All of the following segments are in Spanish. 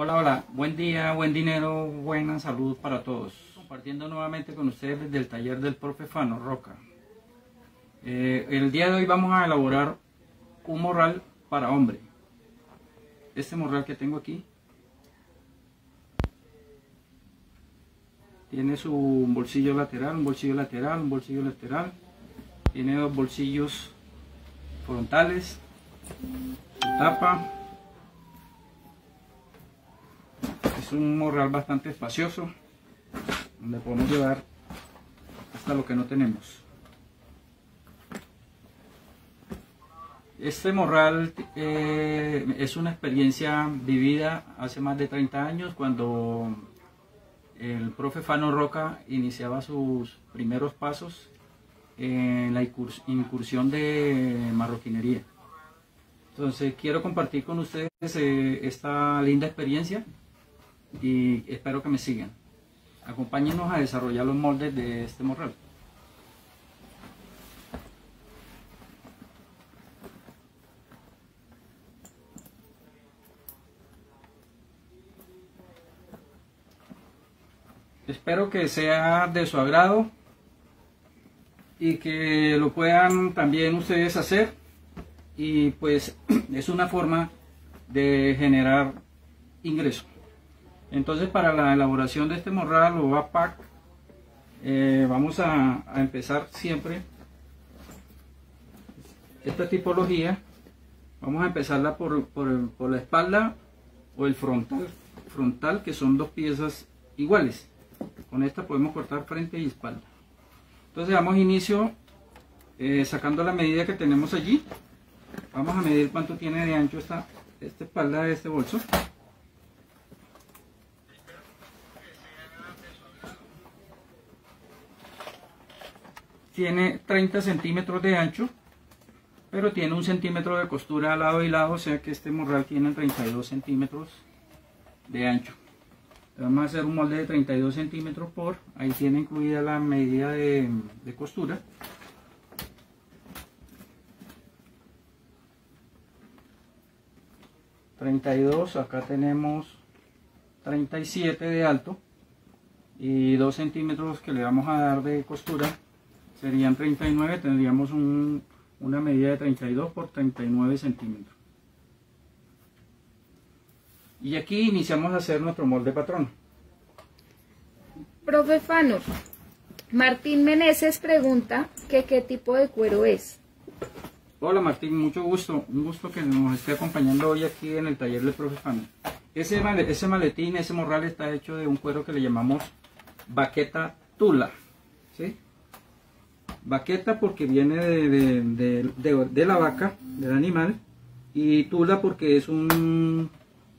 Hola, hola, buen día, buen dinero, buena salud para todos. Compartiendo nuevamente con ustedes desde el taller del profe Fano Roca. Eh, el día de hoy vamos a elaborar un morral para hombre. Este morral que tengo aquí tiene su bolsillo lateral, un bolsillo lateral, un bolsillo lateral. Tiene dos bolsillos frontales, su tapa. Es un morral bastante espacioso, donde podemos llevar hasta lo que no tenemos. Este morral eh, es una experiencia vivida hace más de 30 años cuando el profe Fano Roca iniciaba sus primeros pasos en la incursión de marroquinería. Entonces quiero compartir con ustedes eh, esta linda experiencia y espero que me sigan. Acompáñenos a desarrollar los moldes de este morral. Espero que sea de su agrado y que lo puedan también ustedes hacer y pues es una forma de generar ingreso. Entonces para la elaboración de este morral o backpack eh, vamos a, empezar siempre esta tipología. Vamos a empezarla por, por la espalda o el frontal, frontal que son dos piezas iguales. Con esta podemos cortar frente y espalda. Entonces damos inicio eh, sacando la medida que tenemos allí. Vamos a medir cuánto tiene de ancho esta, esta espalda de este bolso. Tiene 30 centímetros de ancho, pero tiene un centímetro de costura al lado y lado, o sea que este morral tiene 32 centímetros de ancho. Vamos a hacer un molde de 32 centímetros por ahí tiene incluida la medida de, costura. ...32, acá tenemos 37 de alto y 2 centímetros que le vamos a dar de costura serían 39, tendríamos una medida de 32 por 39 centímetros. Y aquí iniciamos a hacer nuestro molde patrón. Profe Fano, Martín Meneses pregunta que qué tipo de cuero es. Hola Martín, mucho gusto. Un gusto que nos esté acompañando hoy aquí en el taller del profe Fano. Ese, ese maletín, ese morral está hecho de un cuero que le llamamos baqueta tula. ¿Sí? Baqueta porque viene de la vaca, del animal, y tula porque es un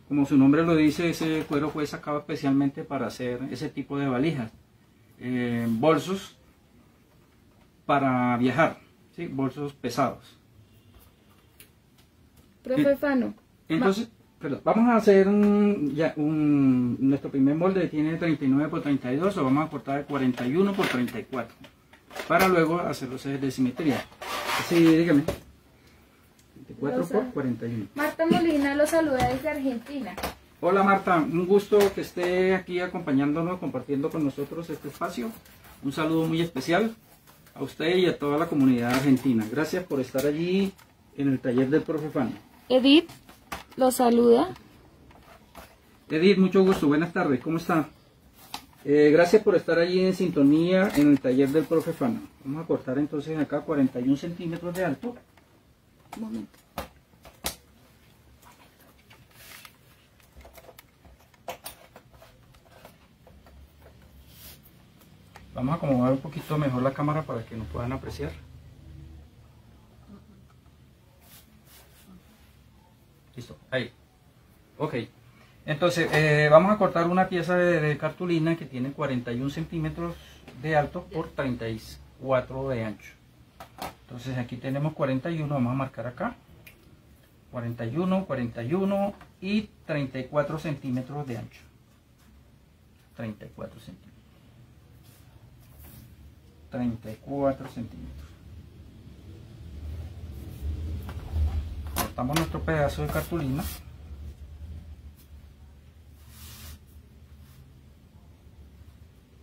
como su nombre lo dice, ese cuero fue sacado especialmente para hacer ese tipo de valijas. Eh, bolsos para viajar, ¿sí? bolsos pesados. Profe Fano. Entonces, vamos a hacer un, ya, un, nuestro primer molde tiene 39 por 32, o vamos a cortar de 41 por 34, para luego hacer los ejes de simetría. Sí, dígame. 4 por 41. Marta Molina lo saluda desde Argentina. Hola Marta, un gusto que esté aquí acompañándonos, compartiendo con nosotros este espacio. Un saludo muy especial a usted y a toda la comunidad argentina. Gracias por estar allí en el taller del profe Fano. Edith lo saluda. Edith, mucho gusto, buenas tardes, ¿cómo está? Eh, gracias por estar allí en sintonía en el taller del profe Fano. Vamos a cortar entonces acá 41 centímetros de alto. Un momento. Vamos a acomodar un poquito mejor la cámara para que nos puedan apreciar. Listo, ahí. Ok. Entonces, eh, vamos a cortar una pieza de, cartulina que tiene 41 centímetros de alto por 34 de ancho. Entonces aquí tenemos 41, vamos a marcar acá. 41, 41 y 34 centímetros de ancho. 34 centímetros. 34 centímetros. Cortamos nuestro pedazo de cartulina.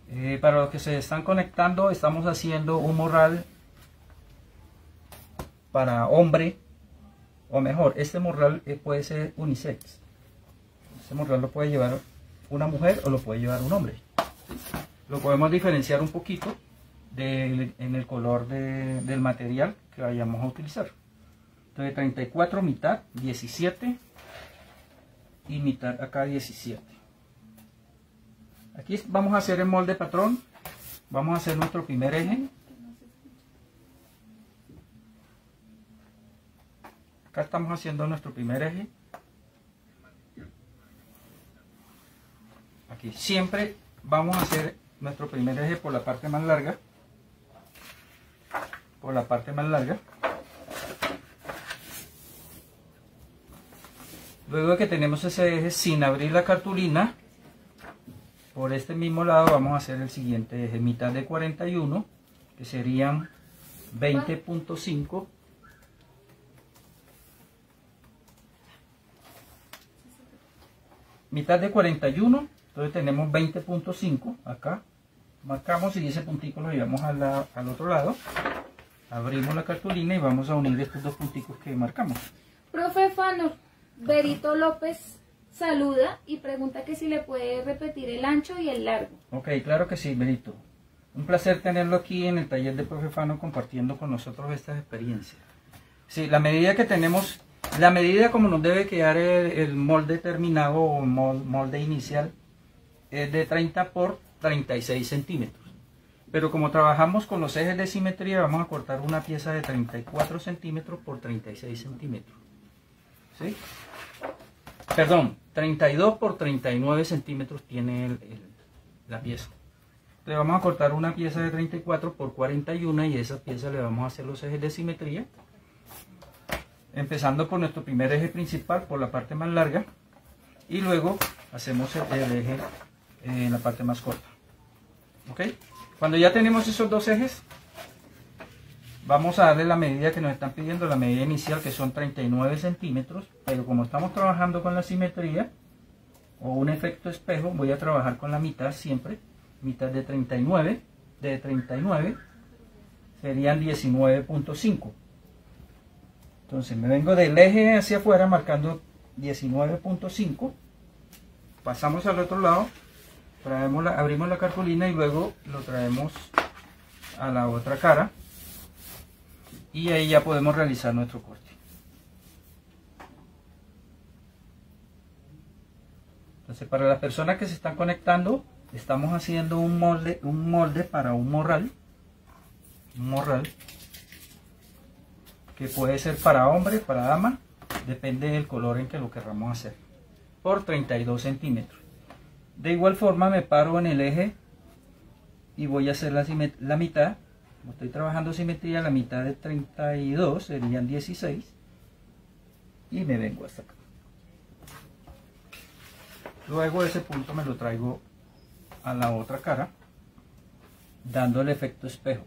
Eh, para los que se están conectando, estamos haciendo un morral para hombre, o mejor, este morral eh, puede ser unisex. Este morral lo puede llevar una mujer o lo puede llevar un hombre. Lo podemos diferenciar un poquito en el color del material que vayamos a utilizar. Entonces 34 mitad, 17 y mitad acá 17. Aquí vamos a hacer el molde patrón. Vamos a hacer nuestro primer eje. Acá estamos haciendo nuestro primer eje. Aquí siempre vamos a hacer nuestro primer eje por la parte más larga. Por la parte más larga. Luego de que tenemos ese eje sin abrir la cartulina, por este mismo lado vamos a hacer el siguiente eje, mitad de 41, que serían 20.5 mitad de 41 entonces tenemos 20.5 acá. Marcamos y ese puntito lo llevamos al otro lado. Abrimos la cartulina y vamos a unir estos dos punticos que marcamos. Profe Fano Berito López saluda y pregunta que si le puede repetir el ancho y el largo. Ok, claro que sí, Berito. Un placer tenerlo aquí en el taller de Profe Fano compartiendo con nosotros estas experiencias. Sí, la medida que tenemos, la medida como nos debe quedar el, molde terminado o molde inicial es de 30 por 36 centímetros. Pero como trabajamos con los ejes de simetría, vamos a cortar una pieza de 34 centímetros por 36 centímetros. ¿Sí? Perdón, 32 por 39 centímetros tiene la pieza. Le vamos a cortar una pieza de 34 por 41 y esa pieza le vamos a hacer los ejes de simetría. Empezando por nuestro primer eje principal, por la parte más larga. Y luego hacemos el, eje en la parte más corta. ¿Ok? Cuando ya tenemos esos dos ejes, Vamos a darle la medida que nos están pidiendo, la medida inicial que son 39 centímetros, pero como estamos trabajando con la simetría o un efecto espejo, voy a trabajar con la mitad siempre, mitad de 39, de 39 serían 19.5. Entonces me vengo del eje hacia afuera marcando 19.5, pasamos al otro lado, traemos la, abrimos la cartulina y luego lo traemos a la otra cara y ahí ya podemos realizar nuestro corte. Entonces para las personas que se están conectando, estamos haciendo un molde, un molde para un morral, un morral que puede ser para hombre, para dama, depende del color en que lo querramos hacer, por 32 centímetros. De igual forma me paro en el eje y voy a hacer la, la mitad estoy trabajando simetría, la mitad de 32 serían 16 y me vengo hasta acá. Luego ese punto me lo traigo a la otra cara, dando el efecto espejo.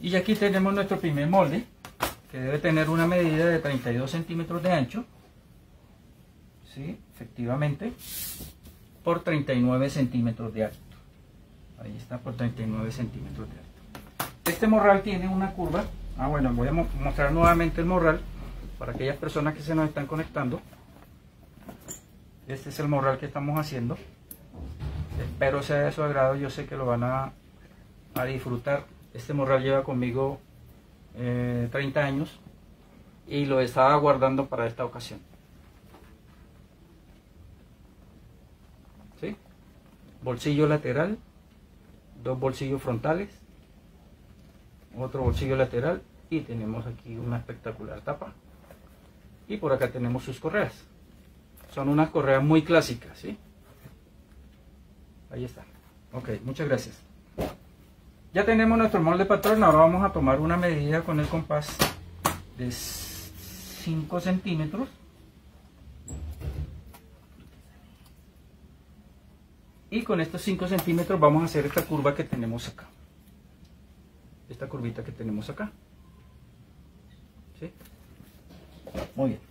Y aquí tenemos nuestro primer molde, que debe tener una medida de 32 centímetros de ancho. ¿Sí? Efectivamente por 39 centímetros de alto. Ahí está, por 39 centímetros de alto. Este morral tiene una curva. Ah, bueno, voy a mostrar nuevamente el morral para aquellas personas que se nos están conectando. Este es el morral que estamos haciendo. Espero sea de su agrado. Yo sé que lo van a, a disfrutar. Este morral lleva conmigo 30 eh, años y lo estaba guardando para esta ocasión. Bolsillo lateral, dos bolsillos frontales, otro bolsillo lateral y tenemos aquí una espectacular tapa. Y por acá tenemos sus correas. Son unas correas muy clásicas, ¿sí? Ahí está. Ok, muchas gracias. Ya tenemos nuestro molde patrón, ahora vamos a tomar una medida con el compás de 5 centímetros y con estos 5 centímetros vamos a hacer esta curva que tenemos acá esta curvita que tenemos acá ¿Sí? muy bien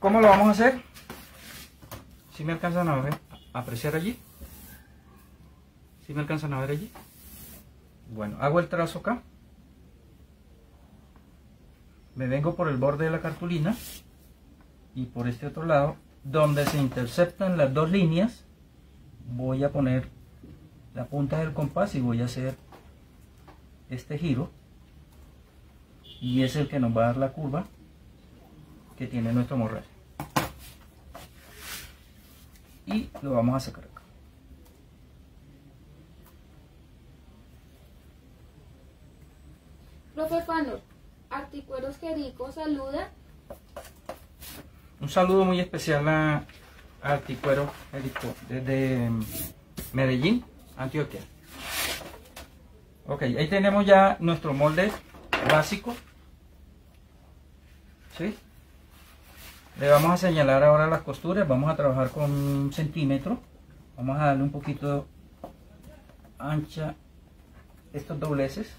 ¿Cómo lo vamos a hacer? Si me alcanzan a ver, apreciar allí. Si me alcanzan a ver allí. Bueno, hago el trazo acá. Me vengo por el borde de la cartulina y por este otro lado, donde se interceptan las dos líneas, voy a poner la punta del compás y voy a hacer este giro. Y es el que nos va a dar la curva que tiene nuestro morral. Y lo vamos a sacar acá. Profe Fanor, Articueros Jerico saluda. Un saludo muy especial a, Articuero Jerico desde mm, Medellín, Antioquia. Ok, ahí tenemos ya nuestro molde básico. ¿Sí? Le vamos a señalar ahora las costuras. Vamos a trabajar con un centímetro. Vamos a darle un poquito ancha estos dobleces.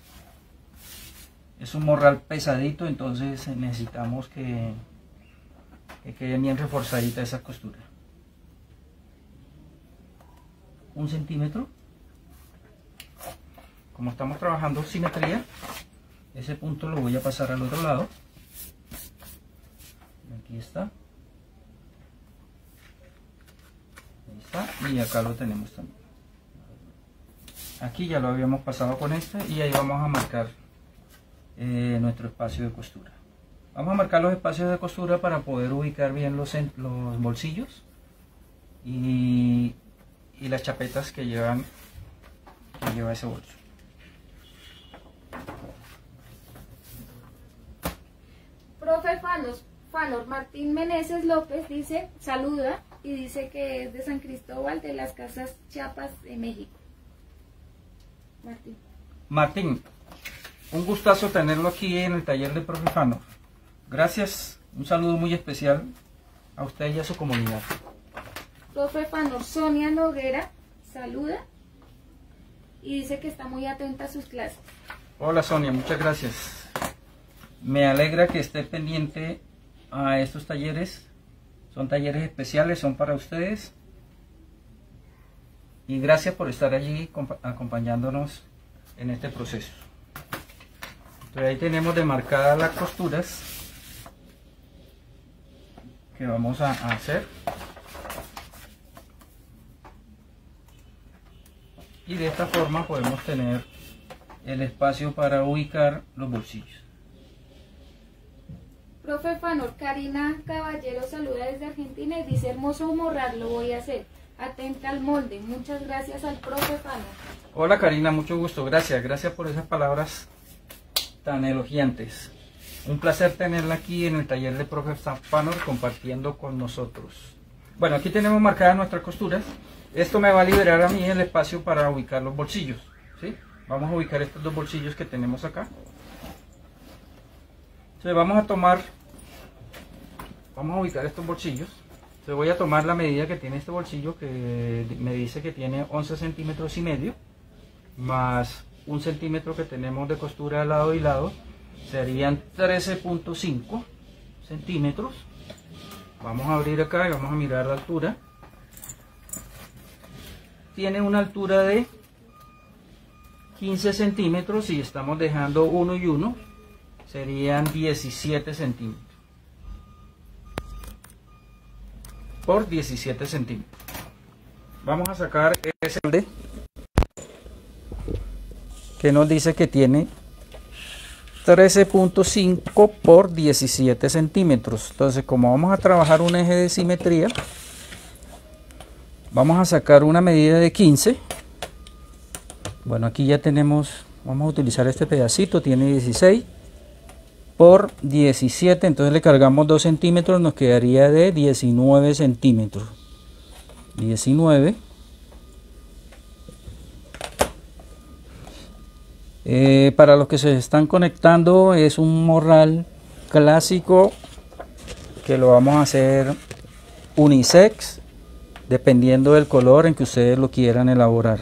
Es un morral pesadito, entonces necesitamos que, que quede bien reforzadita esa costura. Un centímetro. Como estamos trabajando simetría, ese punto lo voy a pasar al otro lado. Aquí está. Y acá lo tenemos también. Aquí ya lo habíamos pasado con este y ahí vamos a marcar eh, nuestro espacio de costura. Vamos a marcar los espacios de costura para poder ubicar bien los, los bolsillos y, y, las chapetas que llevan que lleva ese bolso. Profe Fanos, Fanor Martín Meneses López dice, saluda y dice que es de San Cristóbal de las Casas Chiapas de México. Martín. Martín, un gustazo tenerlo aquí en el taller de Profe Fanor. Gracias, un saludo muy especial a usted y a su comunidad. Profe Fanor Sonia Noguera saluda y dice que está muy atenta a sus clases. Hola Sonia, muchas gracias. Me alegra que esté pendiente a estos talleres. Son talleres especiales, son para ustedes. Y gracias por estar allí acompañándonos en este proceso. Entonces ahí tenemos demarcadas las costuras que vamos a hacer. Y de esta forma podemos tener el espacio para ubicar los bolsillos. Profe Fanor, Karina Caballero saluda desde Argentina y dice, hermoso morral, lo voy a hacer. Atenta al molde. Muchas gracias al profe Fanor. Hola Karina, mucho gusto. Gracias, gracias por esas palabras tan elogiantes. Un placer tenerla aquí en el taller de profe Fanor compartiendo con nosotros. Bueno, aquí tenemos marcadas nuestras costuras. Esto me va a liberar a mí el espacio para ubicar los bolsillos. ¿sí? Vamos a ubicar estos dos bolsillos que tenemos acá. Entonces vamos a tomar, vamos a ubicar estos bolsillos. Entonces voy a tomar la medida que tiene este bolsillo que me dice que tiene 11 centímetros y medio más un centímetro que tenemos de costura lado y lado serían 13.5 centímetros. Vamos a abrir acá y vamos a mirar la altura. Tiene una altura de 15 centímetros y estamos dejando uno y uno. Serían 17 centímetros. Por 17 centímetros. Vamos a sacar ese que nos dice que tiene 13.5 por 17 centímetros. Entonces como vamos a trabajar un eje de simetría vamos a sacar una medida de 15 bueno aquí ya tenemos vamos a utilizar este pedacito tiene 16 por 17 entonces le cargamos 2 centímetros nos quedaría de 19 centímetros. 19 eh, para los que se están conectando es un morral clásico que lo vamos a hacer unisex dependiendo del color en que ustedes lo quieran elaborar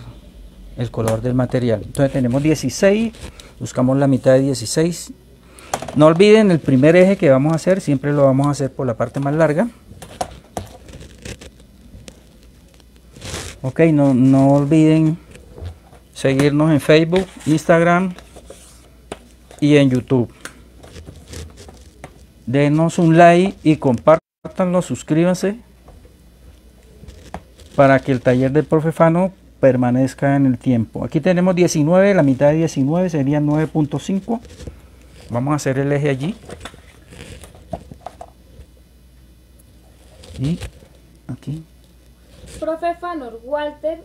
el color del material entonces tenemos 16 buscamos la mitad de 16 No olviden el primer eje que vamos a hacer, siempre lo vamos a hacer por la parte más larga. Ok, no, no olviden seguirnos en Facebook, Instagram y en YouTube. Denos un like y compártanlo, suscríbanse para que el taller del profefano permanezca en el tiempo. Aquí tenemos 19, la mitad de 19 sería 9.5. Vamos a hacer el eje allí. Y aquí. Profe Fanor, Walter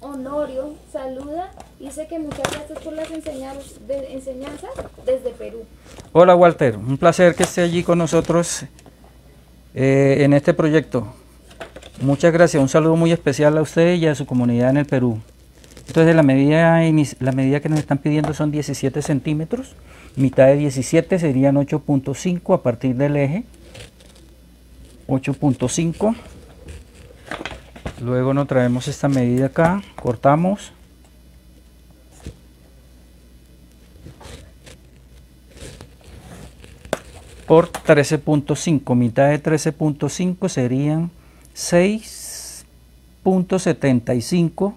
Honorio saluda, dice que muchas gracias por las enseñanzas, de, enseñanzas desde Perú. Hola Walter, un placer que esté allí con nosotros eh, en este proyecto. Muchas gracias, un saludo muy especial a usted y a su comunidad en el Perú. Entonces la medida, la medida que nos están pidiendo son 17 centímetros, mitad de 17 serían 8.5 a partir del eje, 8.5 luego nos traemos esta medida acá cortamos. Por 13.5 mitad de 13.5 serían 6.75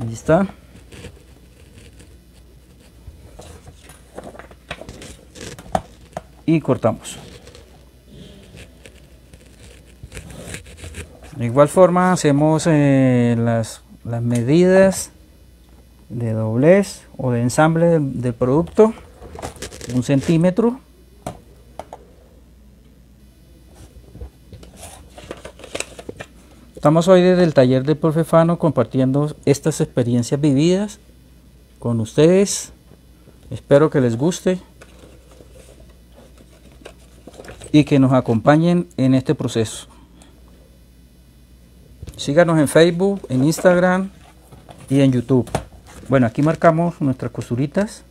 ahí está. Y cortamos De igual forma hacemos eh, las, medidas de doblez o de ensamble del, producto, un centímetro. Estamos hoy desde el taller de Profefano compartiendo estas experiencias vividas con ustedes. Espero que les guste y que nos acompañen en este proceso. Síganos en Facebook, en Instagram y en YouTube. Bueno, aquí marcamos nuestras costuritas.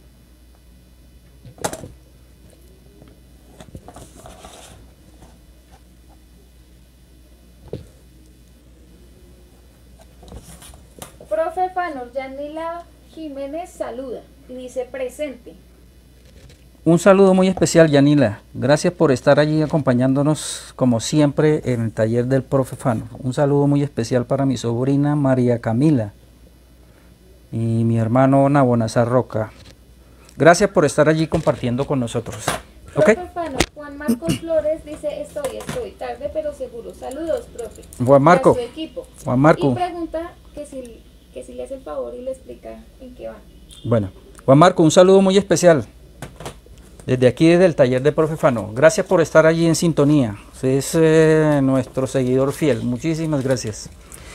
Profe Fanor, Yanila Jiménez saluda y dice presente. Un saludo muy especial, Yanila. Gracias por estar allí acompañándonos, como siempre, en el taller del profe Fano. Un saludo muy especial para mi sobrina María Camila y mi hermano Nabonazar Roca. Gracias por estar allí compartiendo con nosotros. Profe Fano, Juan Marcos Flores dice, estoy, estoy, tarde pero seguro. Saludos, profe. Juan Marco. su equipo. Juan Marco. Y pregunta que si, que si le hace el favor y le explica en qué va. Bueno, Juan Marco, un saludo muy especial desde aquí, desde el taller de Profefano. Gracias por estar allí en sintonía. Usted es eh, nuestro seguidor fiel. Muchísimas gracias.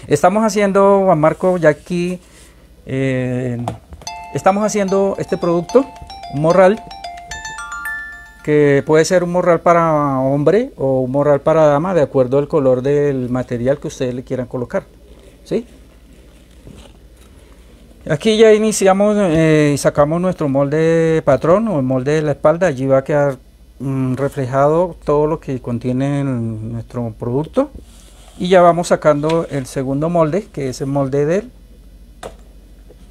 Estamos haciendo, Juan Marco, ya aquí, eh, estamos haciendo este producto, un morral, que puede ser un morral para hombre o un morral para dama, de acuerdo al color del material que ustedes le quieran colocar. ¿Sí? Aquí ya iniciamos eh, y sacamos nuestro molde patrón o el molde de la espalda. Allí va a quedar mm, reflejado todo lo que contiene nuestro producto. Y ya vamos sacando el segundo molde, que es el molde del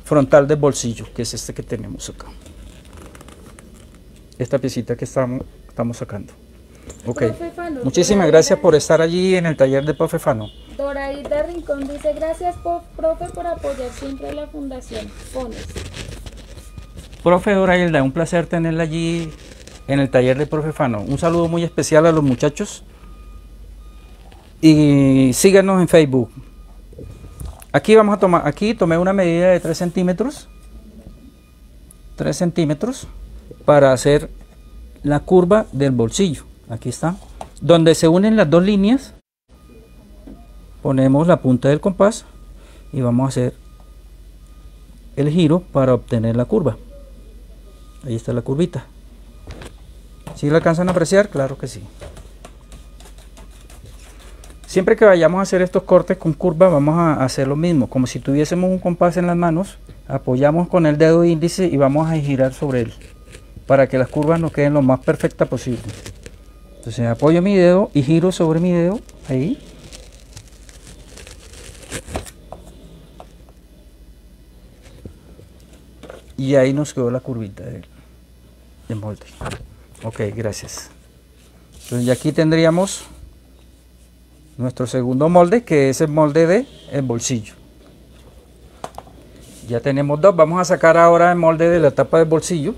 frontal del bolsillo, que es este que tenemos acá. Esta piecita que estamos, estamos sacando. Ok. Muchísimas gracias por estar allí en el taller de Profe Doraida Rincón dice gracias profe por apoyar siempre la fundación FONES. Profe Doraida, un placer tenerla allí en el taller de Profe Fano. Un saludo muy especial a los muchachos y síganos en Facebook. Aquí vamos a tomar, aquí tomé una medida de 3 centímetros, 3 centímetros para hacer la curva del bolsillo. Aquí está, donde se unen las dos líneas ponemos la punta del compás y vamos a hacer el giro para obtener la curva. Ahí está la curvita. Si la alcanzan a apreciar? claro que sí. Siempre que vayamos a hacer estos cortes con curva vamos a hacer lo mismo. Como si tuviésemos un compás en las manos apoyamos con el dedo índice y vamos a girar sobre él para que las curvas nos queden lo más perfecta posible. Entonces apoyo mi dedo y giro sobre mi dedo ahí y ahí nos quedó la curvita de de molde. Ok, gracias. Entonces ya aquí tendríamos nuestro segundo molde, que es el molde de el bolsillo. Ya tenemos dos. Vamos a sacar ahora el molde de la tapa del bolsillo.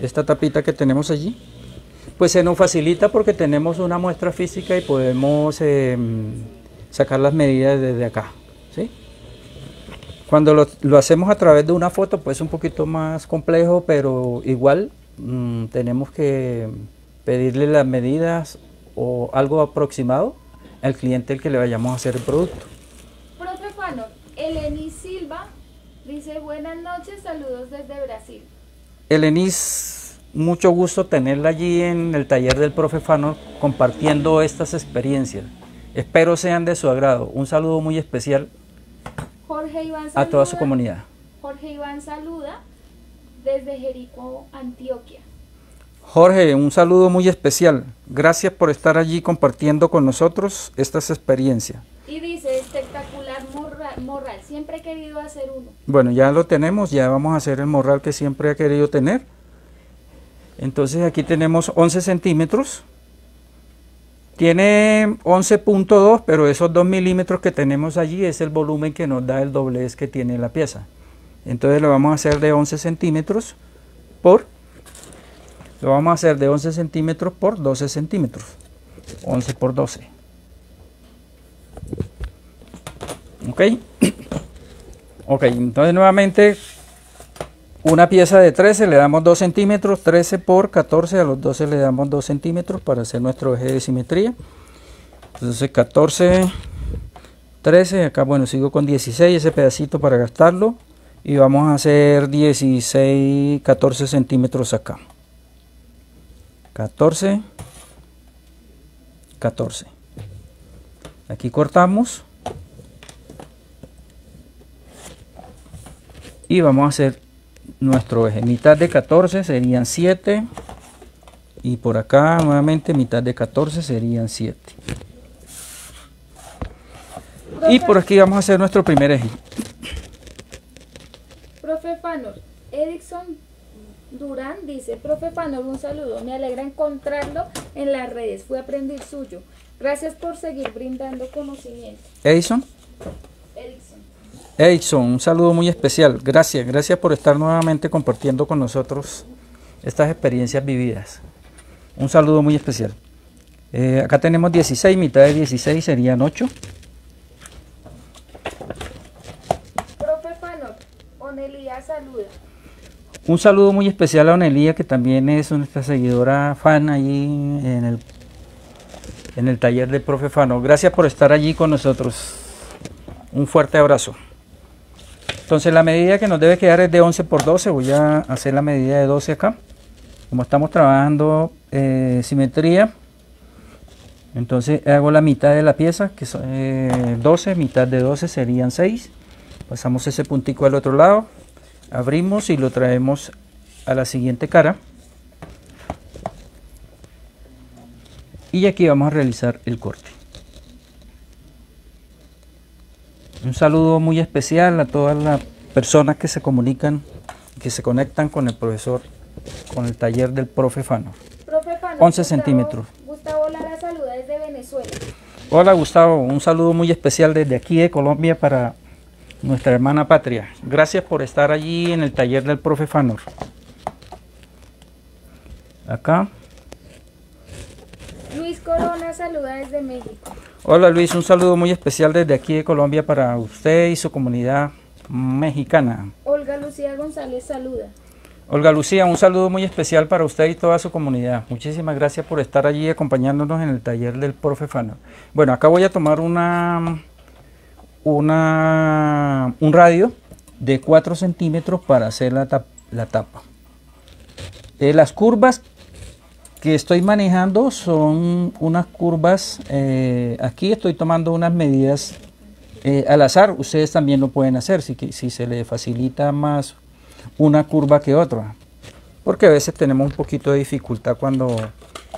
Esta tapita que tenemos allí. Pues se nos facilita porque tenemos una muestra física y podemos em, sacar las medidas desde acá. ¿sí? Cuando lo, hacemos a través de una foto, pues es un poquito más complejo, pero igual mm, tenemos que pedirle las medidas o algo aproximado al cliente al que le vayamos a hacer el producto. Profe Fano, Eleni Silva dice buenas noches, saludos desde Brasil. Elenis, mucho gusto tenerla allí en el taller del profe Fano compartiendo estas experiencias. Espero sean de su agrado. Un saludo muy especial Jorge Iván a toda su comunidad. Jorge Iván saluda desde Jericó, Antioquia. Jorge, un saludo muy especial. Gracias por estar allí compartiendo con nosotros estas experiencias. Y dice, espectacular morral, siempre he querido hacer uno. Bueno, ya lo tenemos, ya vamos a hacer el morral que siempre ha querido tener. Entonces aquí tenemos 11 centímetros. Tiene 11.2, pero esos 2 milímetros que tenemos allí es el volumen que nos da el doblez que tiene la pieza. Entonces lo vamos a hacer de 11 centímetros por lo vamos a hacer de 11 centímetros por 12 centímetros. 11 por 12. Ok. Ok, entonces nuevamente una pieza de 13 le damos 2 centímetros, 13 por 14, a los 12 le damos 2 centímetros para hacer nuestro eje de simetría. Entonces 14, 13, acá bueno sigo con 16, ese pedacito para gastarlo. Y vamos a hacer 16, 14 centímetros acá. 14, 14. Aquí cortamos. Y vamos a hacer nuestro eje. Mitad de 14 serían 7. Y por acá nuevamente mitad de 14 serían 7. Y por aquí vamos a hacer nuestro primer eje. Profe Fanor, Erickson Durán dice, profe Fanor, un saludo, me alegra encontrarlo en las redes, fue aprendiz suyo. Gracias por seguir brindando conocimiento. Edison. Edison. Edison, un saludo muy especial. Gracias, gracias por estar nuevamente compartiendo con nosotros estas experiencias vividas. Un saludo muy especial. Eh, acá tenemos 16, mitad de 16 serían 8. Profe Fanor, Onelia saluda. Un saludo muy especial a Onelía, que también es nuestra seguidora fan allí en el, en el taller del profe Fano. Gracias por estar allí con nosotros. Un fuerte abrazo. Entonces la medida que nos debe quedar es de 11 por 12. Voy a hacer la medida de 12 acá. Como estamos trabajando eh, simetría, entonces hago la mitad de la pieza, que son 12, eh, mitad de 12 serían 6. Pasamos ese puntico al otro lado abrimos y lo traemos a la siguiente cara y aquí vamos a realizar el corte un saludo muy especial a todas las personas que se comunican que se conectan con el profesor con el taller del profe Fano, 11 centímetros Gustavo Lara saluda desde Venezuela hola Gustavo un saludo muy especial desde aquí de Colombia para nuestra hermana patria. Gracias por estar allí en el taller del profe Fanor. Acá. Luis Corona saluda desde México. Hola Luis, un saludo muy especial desde aquí de Colombia para usted y su comunidad mexicana. Olga Lucía González saluda. Olga Lucía, un saludo muy especial para usted y toda su comunidad. Muchísimas gracias por estar allí acompañándonos en el taller del profe Fanor. Bueno, acá voy a tomar una una, un radio de 4 centímetros para hacer la, la tapa. Eh, las curvas que estoy manejando son unas curvas, eh, aquí estoy tomando unas medidas eh, al azar, ustedes también lo pueden hacer si, si se le facilita más una curva que otra, porque a veces tenemos un poquito de dificultad cuando,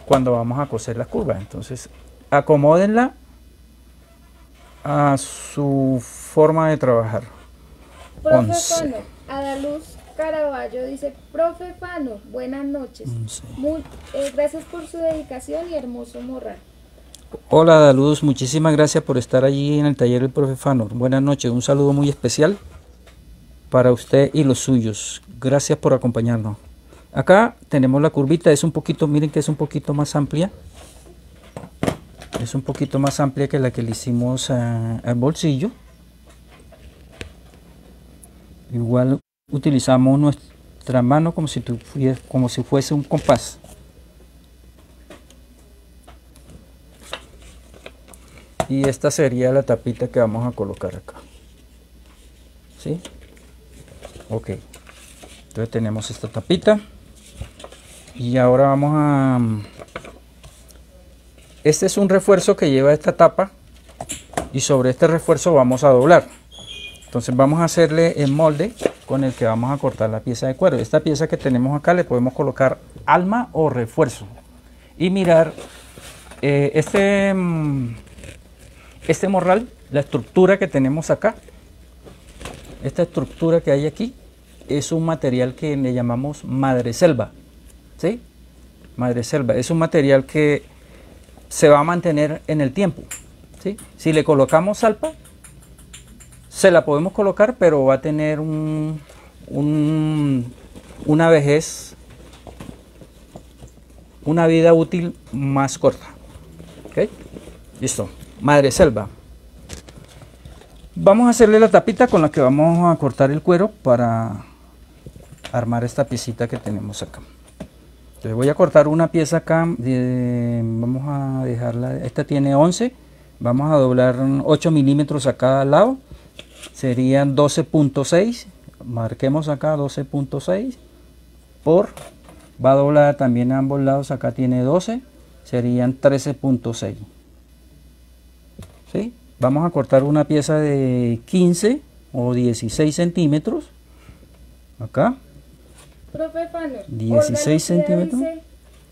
cuando vamos a coser la curva, entonces acomódenla a su forma de trabajar. Profesor Adaluz Caraballo dice, profe Fano, buenas noches. Mm, sí. Muy- eh, gracias por su dedicación y hermoso morral. Hola Daluz, muchísimas gracias por estar allí en el taller del profe Fanor. Buenas noches, un saludo muy especial para usted y los suyos. Gracias por acompañarnos. Acá tenemos la curvita, es un poquito, miren que es un poquito más amplia. Es un poquito más amplia que la que le hicimos a- al bolsillo. Igual utilizamos nuestra mano como si, tu- como si fuese un compás. Y esta sería la tapita que vamos a colocar acá. ¿Sí? Ok. Entonces tenemos esta tapita. Y ahora vamos a... Este es un refuerzo que lleva esta tapa. Y sobre este refuerzo vamos a doblar. Entonces vamos a hacerle el molde con el que vamos a cortar la pieza de cuero. Esta pieza que tenemos acá le podemos colocar alma o refuerzo. Y mirar eh, este... mm, este morral, la estructura que tenemos acá, esta estructura que hay aquí, es un material que le llamamos madre selva. ¿Sí? Madre selva. Es un material que se va a mantener en el tiempo. ¿sí? Si le colocamos salpa, se la podemos colocar, pero va a tener un, un- una vejez, una vida útil más corta. ¿Ok? Listo. Madre selva. Vamos a hacerle la tapita con la que vamos a cortar el cuero para armar esta piecita que tenemos acá. Entonces voy a cortar una pieza acá, de- vamos a dejarla, esta tiene 11, vamos a doblar 8 milímetros a cada lado, serían 12.6, marquemos acá 12.6 por, va a doblar también a ambos lados, acá tiene 12, serían 13.6. ¿sí? Vamos a cortar una pieza de 15 o 16 centímetros. Acá. Profe Fano, 16 Olga Lucía centímetros. dice,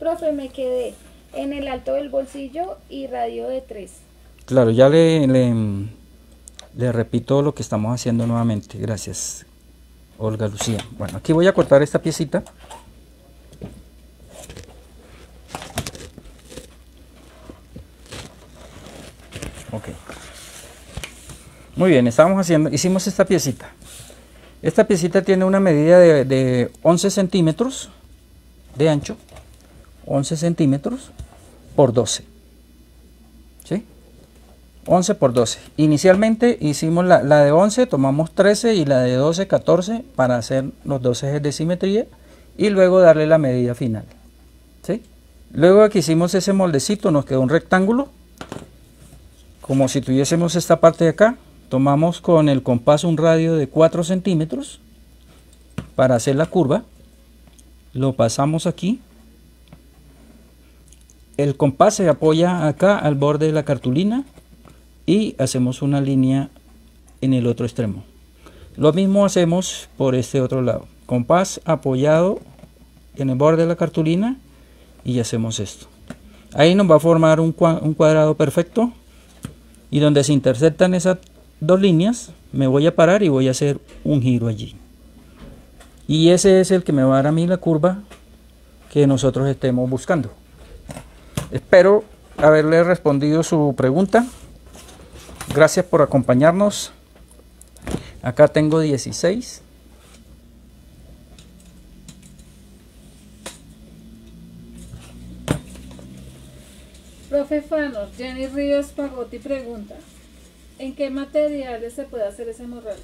profe, me quedé en el alto del bolsillo y radio de 3. Claro, ya le, le, le repito lo que estamos haciendo nuevamente. Gracias, Olga Lucía. Bueno, aquí voy a cortar esta piecita. Ok. Muy bien, estamos haciendo, hicimos esta piecita. Esta piecita tiene una medida de, de 11 centímetros de ancho, 11 centímetros por 12. ¿Sí? 11 por 12. Inicialmente hicimos la, la de 11, tomamos 13 y la de 12, 14 para hacer los dos ejes de simetría y luego darle la medida final. ¿Sí? Luego de que hicimos ese moldecito nos quedó un rectángulo como si tuviésemos esta parte de acá, tomamos con el compás un radio de 4 centímetros para hacer la curva, lo pasamos aquí, el compás se apoya acá al borde de la cartulina y hacemos una línea en el otro extremo. Lo mismo hacemos por este otro lado, compás apoyado en el borde de la cartulina y hacemos esto. Ahí nos va a formar un cua- un cuadrado perfecto y donde se intersectan esas dos líneas me voy a parar y voy a hacer un giro allí y ese es el que me va a dar a mí la curva que nosotros estemos buscando espero haberle respondido su pregunta gracias por acompañarnos acá tengo 16 Profe Fano, Jenny Ríos Pagotti pregunta, ¿en qué materiales se puede hacer ese morral?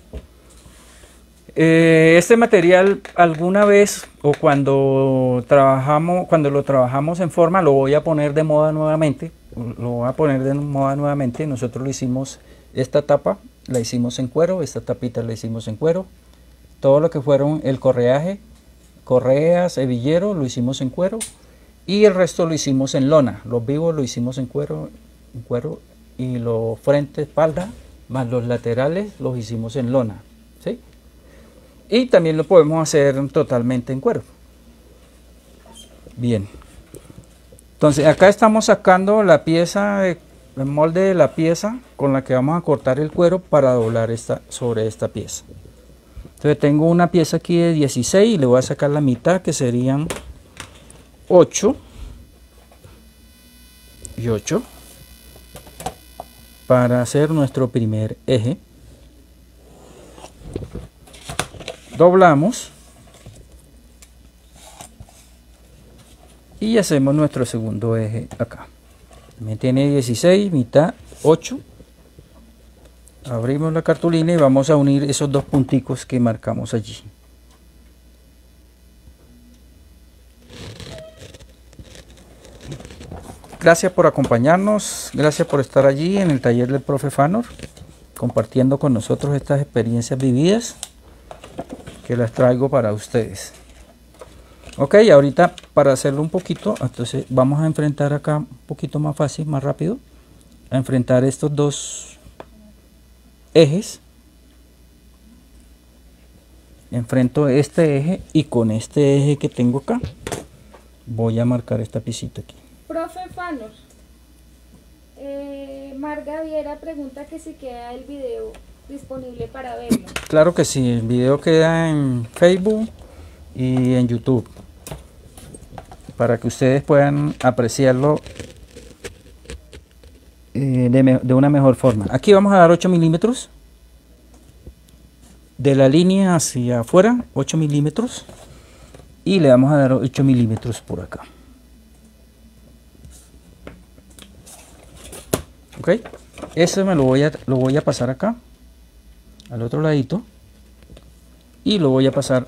Eh, este material alguna vez o cuando trabajamos, cuando lo trabajamos en forma, lo voy a poner de moda nuevamente. Lo voy a poner de moda nuevamente. Nosotros lo hicimos, esta tapa la hicimos en cuero, esta tapita la hicimos en cuero. Todo lo que fueron el correaje, correas, hebillero, lo hicimos en cuero. Y el resto lo hicimos en lona. Los vivos lo hicimos en cuero, cuero y los frente, espalda, más los laterales los hicimos en lona. ¿sí? Y también lo podemos hacer totalmente en cuero. Bien. Entonces acá estamos sacando la pieza, el molde de la pieza con la que vamos a cortar el cuero para doblar esta, sobre esta pieza. Entonces tengo una pieza aquí de 16 y le voy a sacar la mitad que serían 8 y 8 para hacer nuestro primer eje. Doblamos y hacemos nuestro segundo eje acá. Me tiene 16, mitad 8 abrimos la cartulina y vamos a unir esos dos punticos que marcamos allí. Gracias por acompañarnos gracias por estar allí en el taller del profe Fanor compartiendo con nosotros estas experiencias vividas que las traigo para ustedes ok ahorita para hacerlo un poquito entonces vamos a enfrentar acá un poquito más fácil más rápido. A enfrentar estos dos ejes. Enfrento este eje y con este eje que tengo acá voy a marcar esta pisita aquí. Profe Fanor eh, Marga Viera pregunta que si queda el video disponible para verlo. Claro que sí el video queda en Facebook y en YouTube para que ustedes puedan apreciarlo eh, de, una mejor forma. Aquí vamos a dar 8 milímetros. De la línea hacia afuera, 8 milímetros. Y le vamos a dar 8 milímetros por acá. Ok. Eso me lo voy a, lo voy a pasar acá. Al otro ladito. Y lo voy a pasar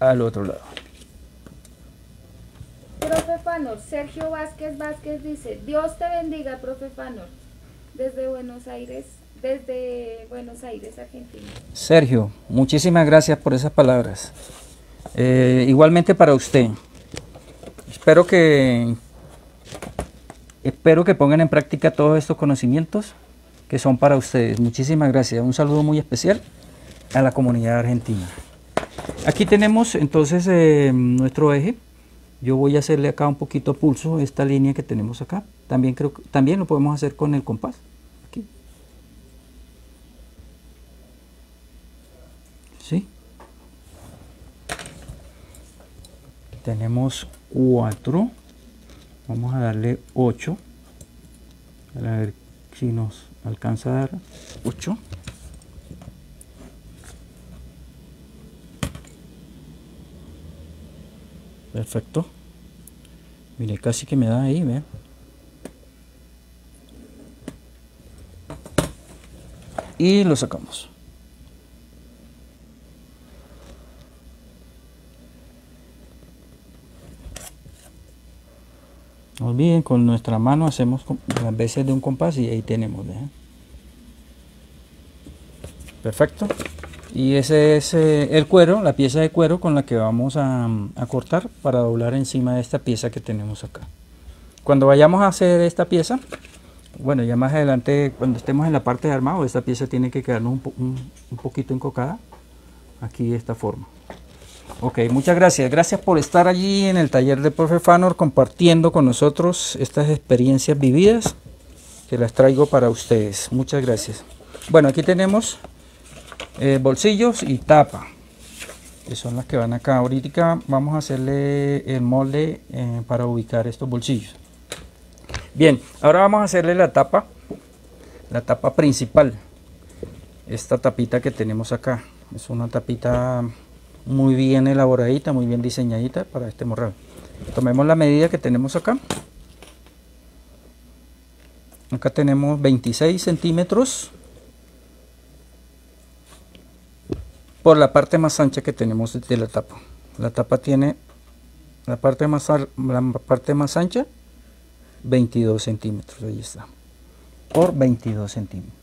al otro lado. Fanor, Sergio Vázquez Vázquez dice, Dios te bendiga, profe Fanor, desde Buenos Aires, desde Buenos Aires, Argentina. Sergio, muchísimas gracias por esas palabras. Eh, igualmente para usted. Espero que espero que pongan en práctica todos estos conocimientos que son para ustedes. Muchísimas gracias. Un saludo muy especial a la comunidad argentina. Aquí tenemos entonces eh, nuestro eje yo voy a hacerle acá un poquito pulso esta línea que tenemos acá. También creo también lo podemos hacer con el compás. Aquí. ¿Sí? Tenemos 4. Vamos a darle 8. A ver si nos alcanza a dar 8. Perfecto. Mire, casi que me da ahí, ¿ve? Y lo sacamos. No olviden, con nuestra mano hacemos las veces de un compás y ahí tenemos. Perfecto y ese es eh, el cuero, la pieza de cuero con la que vamos a, cortar para doblar encima de esta pieza que tenemos acá. Cuando vayamos a hacer esta pieza, bueno ya más adelante cuando estemos en la parte de armado, esta pieza tiene que quedar un, un poquito encocada, aquí de esta forma. Ok, muchas gracias. Gracias por estar allí en el taller de Profe Fanor compartiendo con nosotros estas experiencias vividas que las traigo para ustedes. Muchas gracias. Bueno, aquí tenemos eh, bolsillos y tapa que son las que van acá. Ahorita vamos a hacerle el molde eh, para ubicar estos bolsillos. Bien ahora vamos a hacerle la tapa la tapa principal. Esta tapita que tenemos acá es una tapita muy bien elaboradita muy bien diseñadita para este morral tomemos la medida que tenemos acá. Acá tenemos 26 centímetros por la parte más ancha que tenemos de la tapa. La tapa tiene la parte más, la parte más ancha 22 centímetros, ahí está, por 22 centímetros.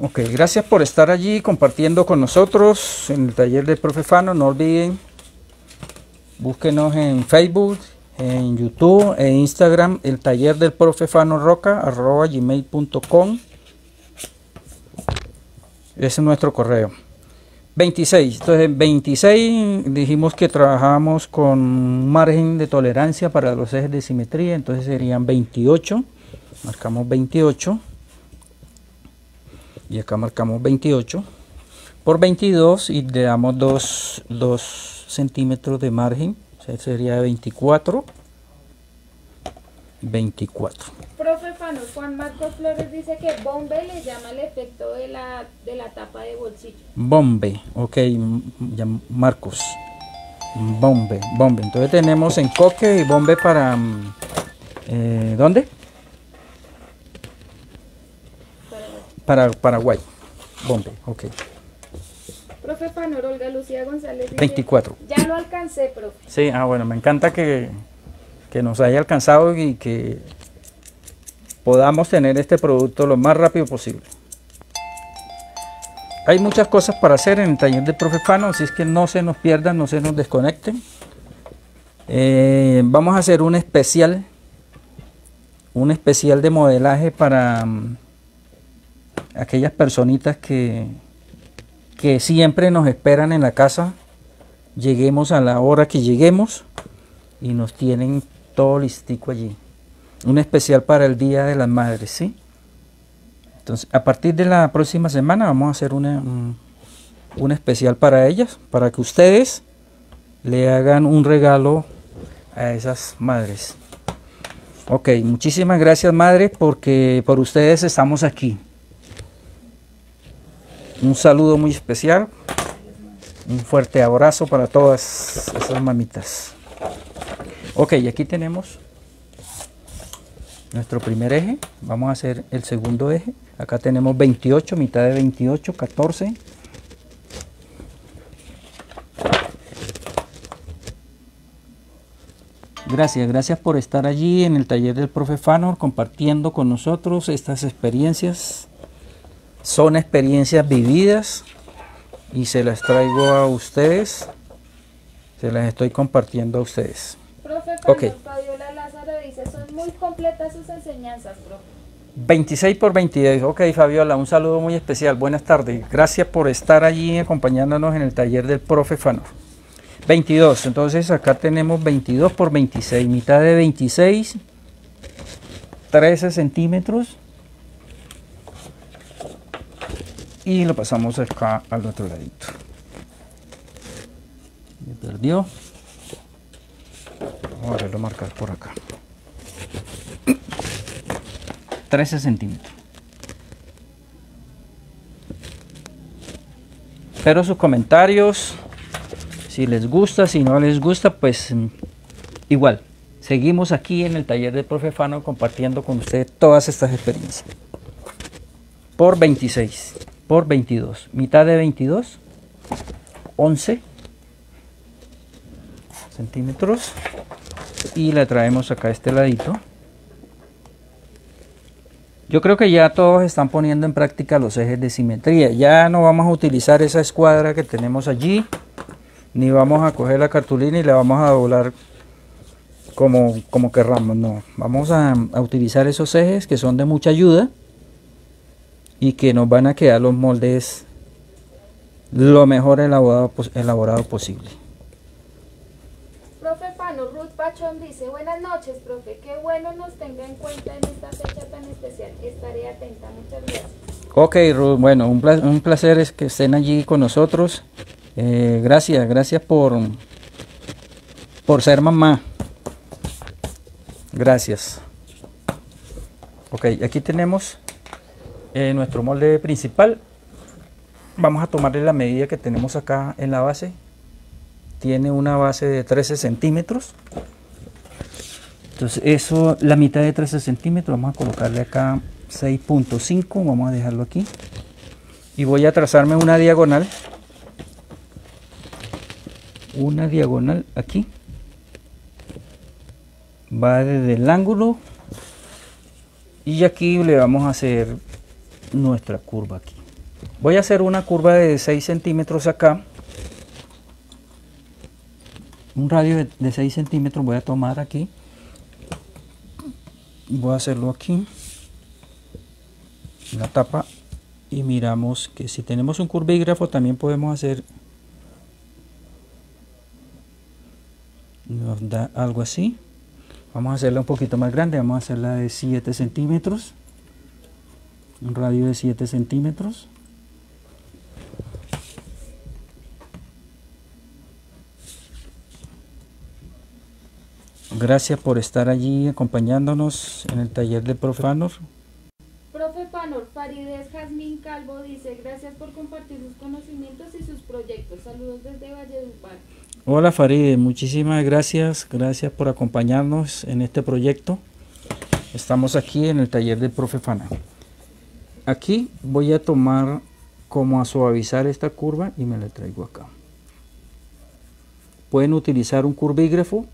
Ok, gracias por estar allí compartiendo con nosotros en el taller del Profefano. No olviden, búsquenos en Facebook, en YouTube e Instagram, el taller del Profefano Roca, arroba gmail.com. Ese es nuestro correo. 26. Entonces, 26 dijimos que trabajamos con margen de tolerancia para los ejes de simetría, entonces serían 28. Marcamos 28. y acá marcamos 28 por 22 y le damos 2, centímetros de margen sería 24 24 profe Fano Juan Marcos Flores dice que bombe le llama el efecto de la, de la tapa de bolsillo bombe ok Marcos bombe bombe entonces tenemos encoque y bombe para mm, eh, ¿dónde? para Paraguay bombe ok Profe Fanor, Olga Lucía González. 24. Ya lo alcancé, profe. Sí, ah, bueno, me encanta que, que nos haya alcanzado y que podamos tener este producto lo más rápido posible. Hay muchas cosas para hacer en el taller de profe Fano, así es que no se nos pierdan, no se nos desconecten. Eh, vamos a hacer un especial, un especial de modelaje para um, aquellas personitas que, que siempre nos esperan en la casa, lleguemos a la hora que lleguemos y nos tienen todo listico allí. Un especial para el Día de las Madres, ¿sí? Entonces, a partir de la próxima semana vamos a hacer una, un, especial para ellas, para que ustedes le hagan un regalo a esas madres. Ok, muchísimas gracias madres porque por ustedes estamos aquí. Un saludo muy especial. Un fuerte abrazo para todas esas mamitas. Ok, aquí tenemos nuestro primer eje. Vamos a hacer el segundo eje. Acá tenemos 28, mitad de 28, 14. Gracias, gracias por estar allí en el taller del profe Fanor compartiendo con nosotros estas experiencias son experiencias vividas y se las traigo a ustedes, se las estoy compartiendo a ustedes. Profe, okay. Son muy completas sus enseñanzas, profe. 26 por 22, ok Fabiola, un saludo muy especial, buenas tardes, gracias por estar allí acompañándonos en el taller del profe Fanor. 22, entonces acá tenemos 22 por 26, mitad de 26, 13 centímetros, y lo pasamos acá al otro ladito. Me perdió. Vamos a marcar por acá 13 centímetros pero sus comentarios si les gusta si no les gusta pues mm, igual seguimos aquí en el taller de Profefano compartiendo con usted todas estas experiencias por 26 por 22. Mitad de 22, 11 centímetros. Y le traemos acá este ladito. Yo creo que ya todos están poniendo en práctica los ejes de simetría. Ya no vamos a utilizar esa escuadra que tenemos allí. Ni vamos a coger la cartulina y la vamos a doblar como, como querramos. No, vamos a, a utilizar esos ejes que son de mucha ayuda y que nos van a quedar los moldes lo mejor elaborado, elaborado posible. Pano, Ruth Pachón dice, buenas noches, profe, qué bueno nos tenga en cuenta en esta fecha tan especial, estaré atenta, muchas gracias. Ok, Ruth, bueno, un placer, un placer es que estén allí con nosotros, eh, gracias, gracias por, por ser mamá, gracias. Ok, aquí tenemos en nuestro molde principal. Vamos a tomarle la medida que tenemos acá en la base tiene una base de 13 centímetros. Entonces eso la mitad de 13 centímetros vamos a colocarle acá 6.5 vamos a dejarlo aquí. Y voy a trazarme una diagonal. Una diagonal aquí. Va desde el ángulo. Y aquí le vamos a hacer nuestra curva aquí. Voy a hacer una curva de 6 centímetros acá. Un radio de 6 centímetros voy a tomar aquí. Voy a hacerlo aquí. La tapa. Y miramos que si tenemos un curvígrafo también podemos hacer nos da algo así vamos a hacerla un poquito más grande vamos a hacerla de 7 centímetros un radio de 7 centímetros Gracias por estar allí acompañándonos en el taller de Profe Panor. Profe Panor, Faridez Jazmín Calvo dice, gracias por compartir sus conocimientos y sus proyectos. Saludos desde Valledupar. Hola Farideh, muchísimas gracias. Gracias por acompañarnos en este proyecto. Estamos aquí en el taller de Profe Fana. Aquí voy a tomar como a suavizar esta curva y me la traigo acá. Pueden utilizar un curvígrafo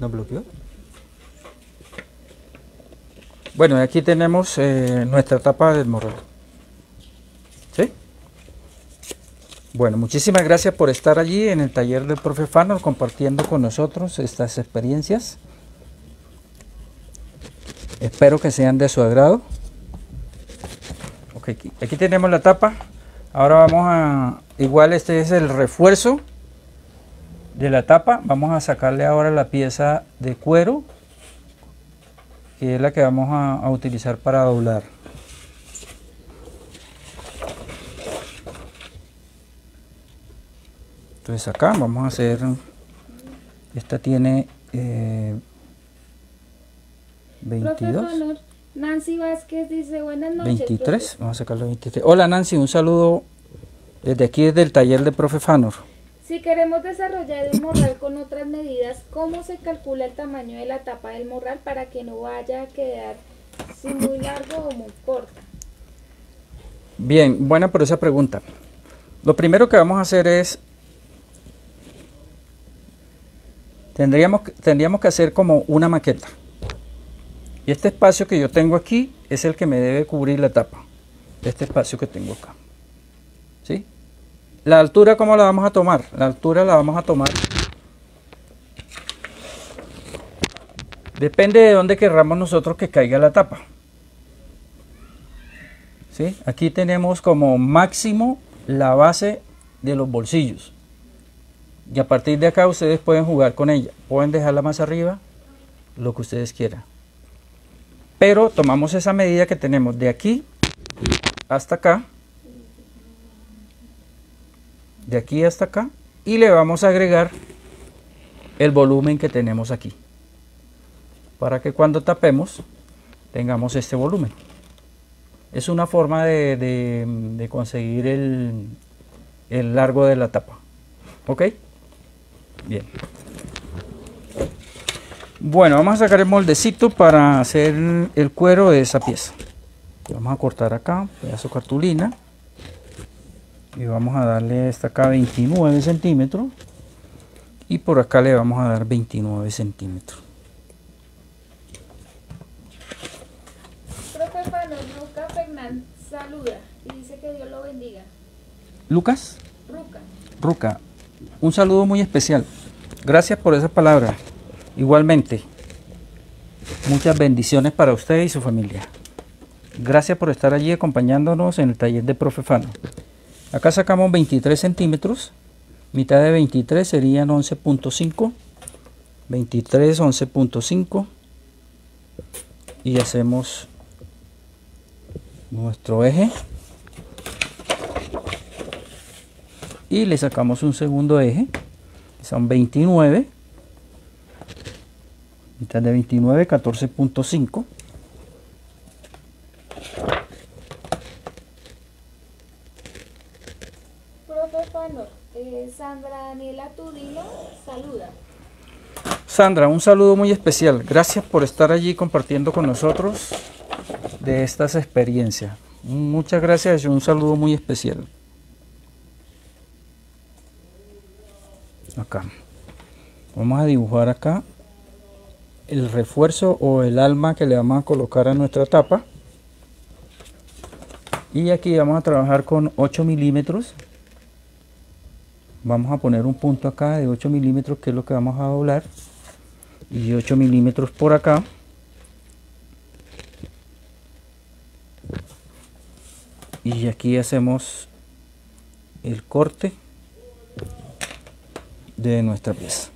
¿No bloqueó? Bueno, aquí tenemos eh, nuestra tapa del morral. ¿Sí? Bueno, muchísimas gracias por estar allí en el taller del profe Fanor compartiendo con nosotros estas experiencias. Espero que sean de su agrado. Ok, aquí, aquí tenemos la tapa. Ahora vamos a... Igual este es el refuerzo de la tapa vamos a sacarle ahora la pieza de cuero que es la que vamos a, utilizar para doblar. Entonces acá vamos a hacer esta tiene 22 eh, Nancy Vázquez dice buenas noches 23 vamos a sacarle 23 hola Nancy un saludo desde aquí desde el taller de profe Fanor si queremos desarrollar el morral con otras medidas, ¿cómo se calcula el tamaño de la tapa del morral para que no vaya a quedar muy largo o muy corta? Bien, buena por esa pregunta. Lo primero que vamos a hacer es, tendríamos, tendríamos que hacer como una maqueta. Y este espacio que yo tengo aquí es el que me debe cubrir la tapa. Este espacio que tengo acá. La altura, ¿cómo la vamos a tomar? La altura la vamos a tomar. Depende de dónde querramos nosotros que caiga la tapa. ¿Sí? Aquí tenemos como máximo la base de los bolsillos. Y a partir de acá ustedes pueden jugar con ella. Pueden dejarla más arriba, lo que ustedes quieran. Pero tomamos esa medida que tenemos de aquí hasta acá de aquí hasta acá y le vamos a agregar el volumen que tenemos aquí para que cuando tapemos tengamos este volumen. Es una forma de, conseguir el, largo de la tapa ok bien. Bueno vamos a sacar el moldecito para hacer el cuero de esa pieza. Vamos a cortar acá pedazo de cartulina y vamos a darle esta acá 29 centímetros. Y por acá le vamos a dar 29 centímetros. Profe Lucas Fernández saluda y dice que Dios lo bendiga. Lucas. Ruca. Ruca un saludo muy especial. Gracias por esa palabra. Igualmente muchas bendiciones para usted y su familia. Gracias por estar allí acompañándonos en el taller de Profe Fano Acá sacamos 23 centímetros. Mitad de 23 serían 11.5. 23, 11.5. Y hacemos nuestro eje. Y le sacamos un segundo eje. Son 29. Mitad de 29, 14.5. Sandra Daniela Tudino saluda. Sandra, un saludo muy especial. Gracias por estar allí compartiendo con nosotros de estas experiencias. Muchas gracias y un saludo muy especial. Acá. Vamos a dibujar acá el refuerzo o el alma que le vamos a colocar a nuestra tapa. Y aquí vamos a trabajar con 8 milímetros vamos a poner un punto acá de 8 milímetros que es lo que vamos a doblar y 8 milímetros por acá. Y aquí hacemos el corte de nuestra pieza.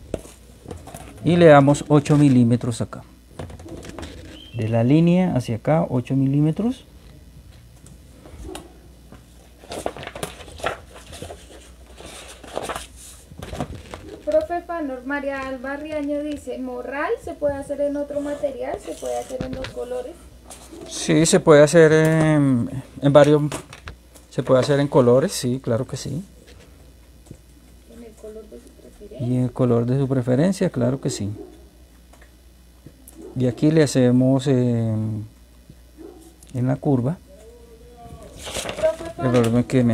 Y le damos 8 milímetros acá. De la línea hacia acá 8 milímetros Profe Fanor, María Alba Riaño dice, morral se puede hacer en otro material, se puede hacer en dos colores. Sí, se puede hacer en, en varios, se puede hacer en colores, sí, claro que sí. En el color de su preferencia. Y el color de su preferencia, claro que sí. Y aquí le hacemos eh, en la curva el Fanor, orden que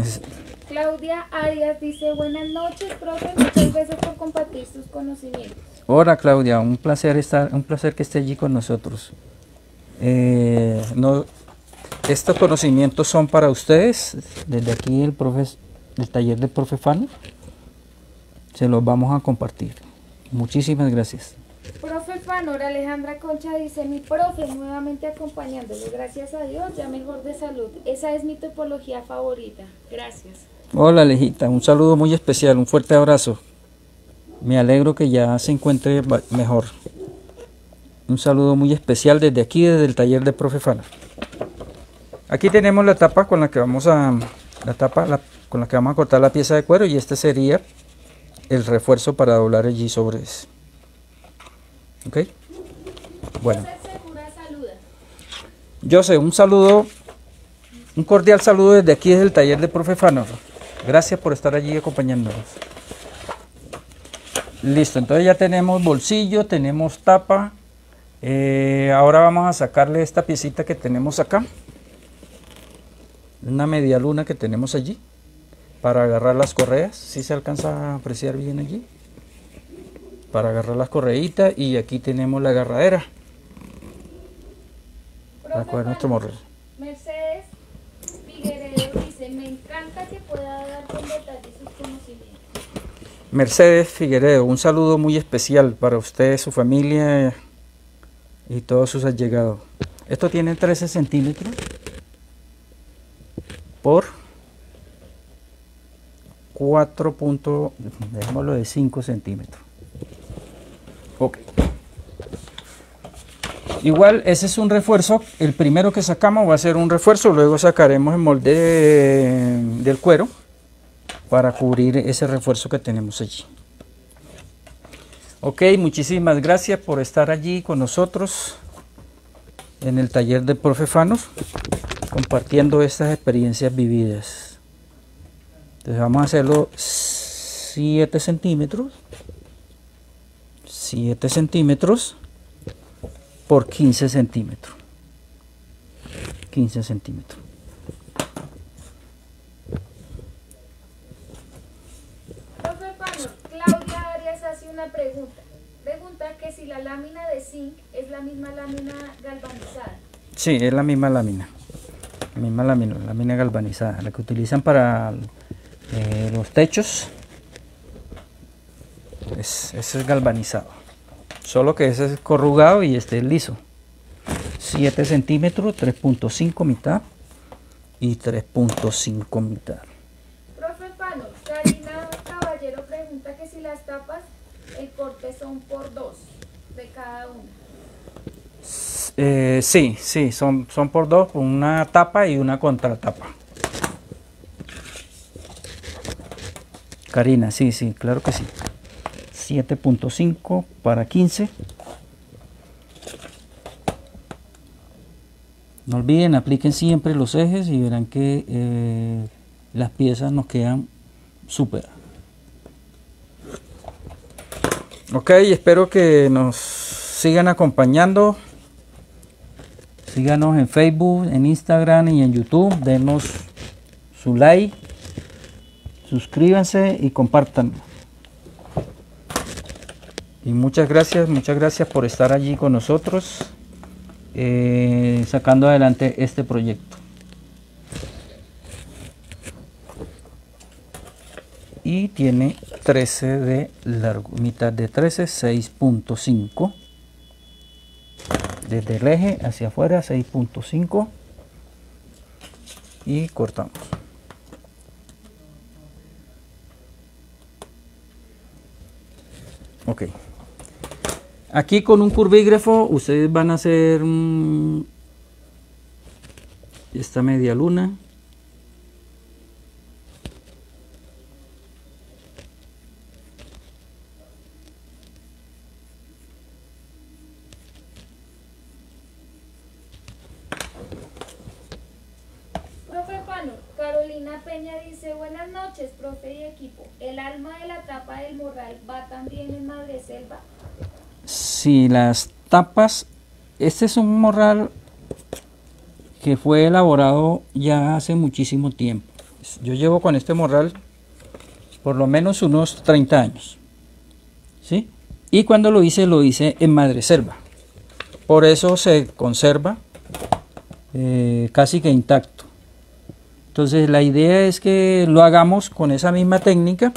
Claudia Arias dice, buenas noches, profe, muchas gracias por compartir sus conocimientos. Hola Claudia, un placer estar, un placer que esté allí con nosotros. Eh, no, estos conocimientos son para ustedes, desde aquí el profe, el taller del profe Fano, se los vamos a compartir. Muchísimas gracias. Profe Fanor, Alejandra Concha dice, mi profe nuevamente acompañándolo, gracias a Dios, ya mejor de salud. Esa es mi topología favorita. Gracias. Hola Alejita, un saludo muy especial, un fuerte abrazo. Me alegro que ya se encuentre mejor. Un saludo muy especial desde aquí, desde el taller de profe Fana. Aquí tenemos la tapa con la que vamos a la tapa con la que vamos a cortar la pieza de cuero y este sería el refuerzo para doblar allí sobre ese. ¿Ok? Bueno. Yo sé, un saludo, un cordial saludo desde aquí, desde el taller de Profe Fanor. Gracias por estar allí acompañándonos. Listo, entonces ya tenemos bolsillo, tenemos tapa. Eh, ahora vamos a sacarle esta piecita que tenemos acá. Una media luna que tenemos allí. Para agarrar las correas. Si se alcanza a apreciar bien allí. Para agarrar las correitas. Y aquí tenemos la agarradera. Para coger nuestro morrel. Mercedes Figueredo dice, me encanta que pueda Mercedes Figueredo, un saludo muy especial para usted, su familia y todos sus allegados. Esto tiene 13 centímetros por 4 puntos, dejémoslo de 5 centímetros. Ok. Igual ese es un refuerzo, el primero que sacamos va a ser un refuerzo, luego sacaremos el molde de- del cuero para cubrir ese refuerzo que tenemos allí. Ok, muchísimas gracias por estar allí con nosotros en el taller de Profe Fanos, compartiendo estas experiencias vividas. Entonces vamos a hacerlo 7 centímetros, 7 centímetros por 15 centímetros. 15 centímetros. Profe Fanor, Claudia Arias hace una pregunta. Pregunta que si la lámina de zinc es la misma lámina galvanizada. Sí, es la misma lámina. La misma lámina, lámina galvanizada, la que utilizan para eh, los techos. Es, ese es galvanizado. Solo que ese es corrugado y este es liso. 7 centímetros, 3.5 mitad y 3.5 mitad. Profe Fanor, Karina Caballero pregunta que si las tapas, el corte son por dos de cada una. Eh, sí, sí, son, son por dos, una tapa y una contratapa. Karina, sí, sí, claro que sí. 7.5 para 15. No olviden, apliquen siempre los ejes y verán que eh, las piezas nos quedan súper. Ok, espero que nos sigan acompañando. Síganos en Facebook, en Instagram y en YouTube. Denos su like, suscríbanse y compartan. Y muchas gracias, muchas gracias por estar allí con nosotros, eh, sacando adelante este proyecto. Y tiene 13 de largo, mitad de 13, 6.5 desde el eje hacia afuera 6.5 y cortamos. Ok. Aquí con un curvígrafo ustedes van a hacer mm, esta media luna. Si las tapas, este es un morral que fue elaborado ya hace muchísimo tiempo. Yo llevo con este morral por lo menos unos 30 años. ¿sí? Y cuando lo hice, lo hice en madre selva. Por eso se conserva eh, casi que intacto. Entonces la idea es que lo hagamos con esa misma técnica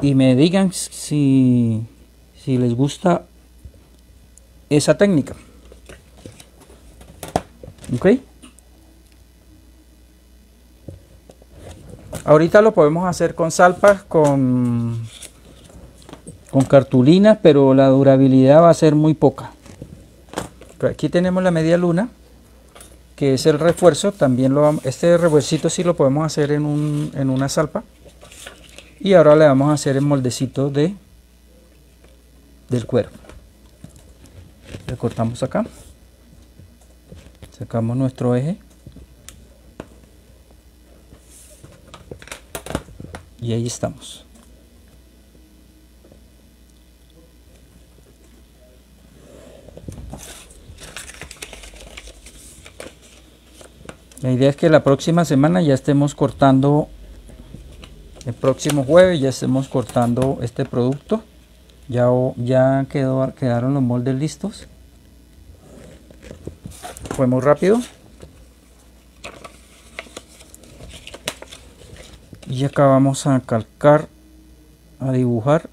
y me digan si, si les gusta esa técnica. ¿Ok? Ahorita lo podemos hacer con salpas, con, con cartulina, pero la durabilidad va a ser muy poca. Aquí tenemos la media luna, que es el refuerzo. También lo vamos, este refuercito sí lo podemos hacer en, un, en una salpa. Y ahora le vamos a hacer el moldecito de, del cuero. Le cortamos acá. Sacamos nuestro eje. Y ahí estamos. La idea es que la próxima semana ya estemos cortando, el próximo jueves ya estemos cortando este producto. Ya, ya quedó, quedaron los moldes listos. Fue muy rápido. Y acá vamos a calcar, a dibujar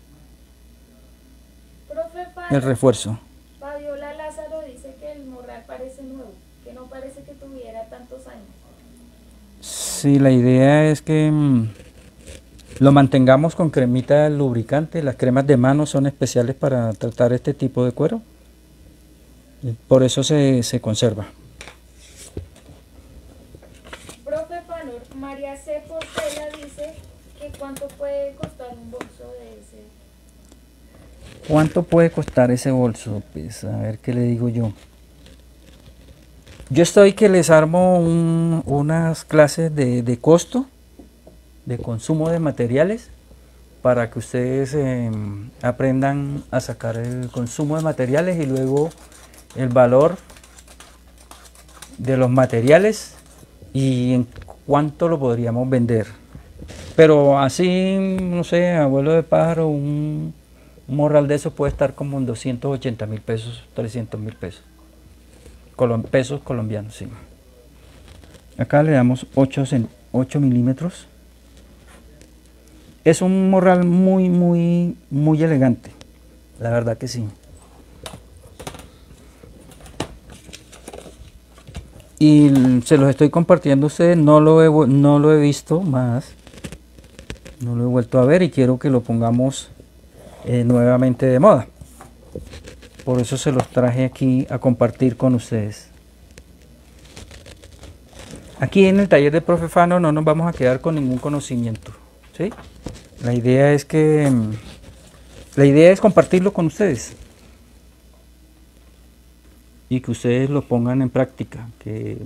Profe Pano, el refuerzo. Fabiola Lázaro dice que el morral parece nuevo, que no parece que tuviera tantos años. Sí, la idea es que mm, lo mantengamos con cremita lubricante. Las cremas de mano son especiales para tratar este tipo de cuero. Por eso se, se conserva. Profe Pano, María C. Portela dice que cuánto puede costar un bolso de ese. ¿Cuánto puede costar ese bolso? Pues a ver qué le digo yo. Yo estoy que les armo un- unas clases de, de costo, de consumo de materiales, para que ustedes eh, aprendan a sacar el consumo de materiales y luego el valor de los materiales y en cuánto lo podríamos vender. Pero así, no sé, abuelo de pájaro, un, morral de eso puede estar como en 280 mil pesos, 300 mil pesos. Pesos colombianos, sí. Acá le damos 8, cen- 8 milímetros. Es un morral muy, muy, muy elegante. La verdad que sí. Y se los estoy compartiendo a ustedes. No lo he, no lo he visto más. No lo he vuelto a ver y quiero que lo pongamos eh, nuevamente de moda. Por eso se los traje aquí a compartir con ustedes. Aquí en el taller de Profe Fano no nos vamos a quedar con ningún conocimiento. ¿Sí? La idea es que mm, la idea es compartirlo con ustedes y que ustedes lo pongan en práctica. Que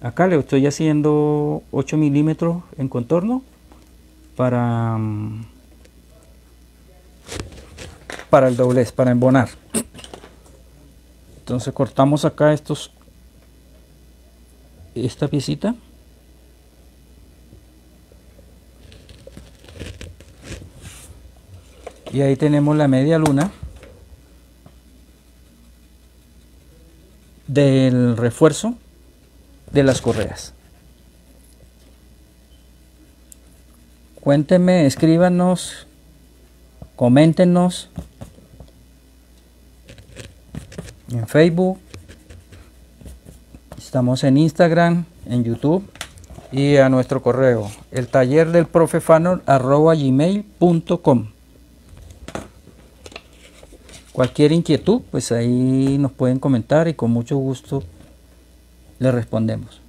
acá le estoy haciendo 8 milímetros en contorno para mm, para el doblez, para embonar. Entonces cortamos acá estos esta piecita. Y ahí tenemos la media luna del refuerzo de las correas. Cuéntenme, escríbanos, coméntenos en Facebook, estamos en Instagram, en YouTube y a nuestro correo, el taller del profefano arroba gmail.com. Cualquier inquietud, pues ahí nos pueden comentar y con mucho gusto le respondemos.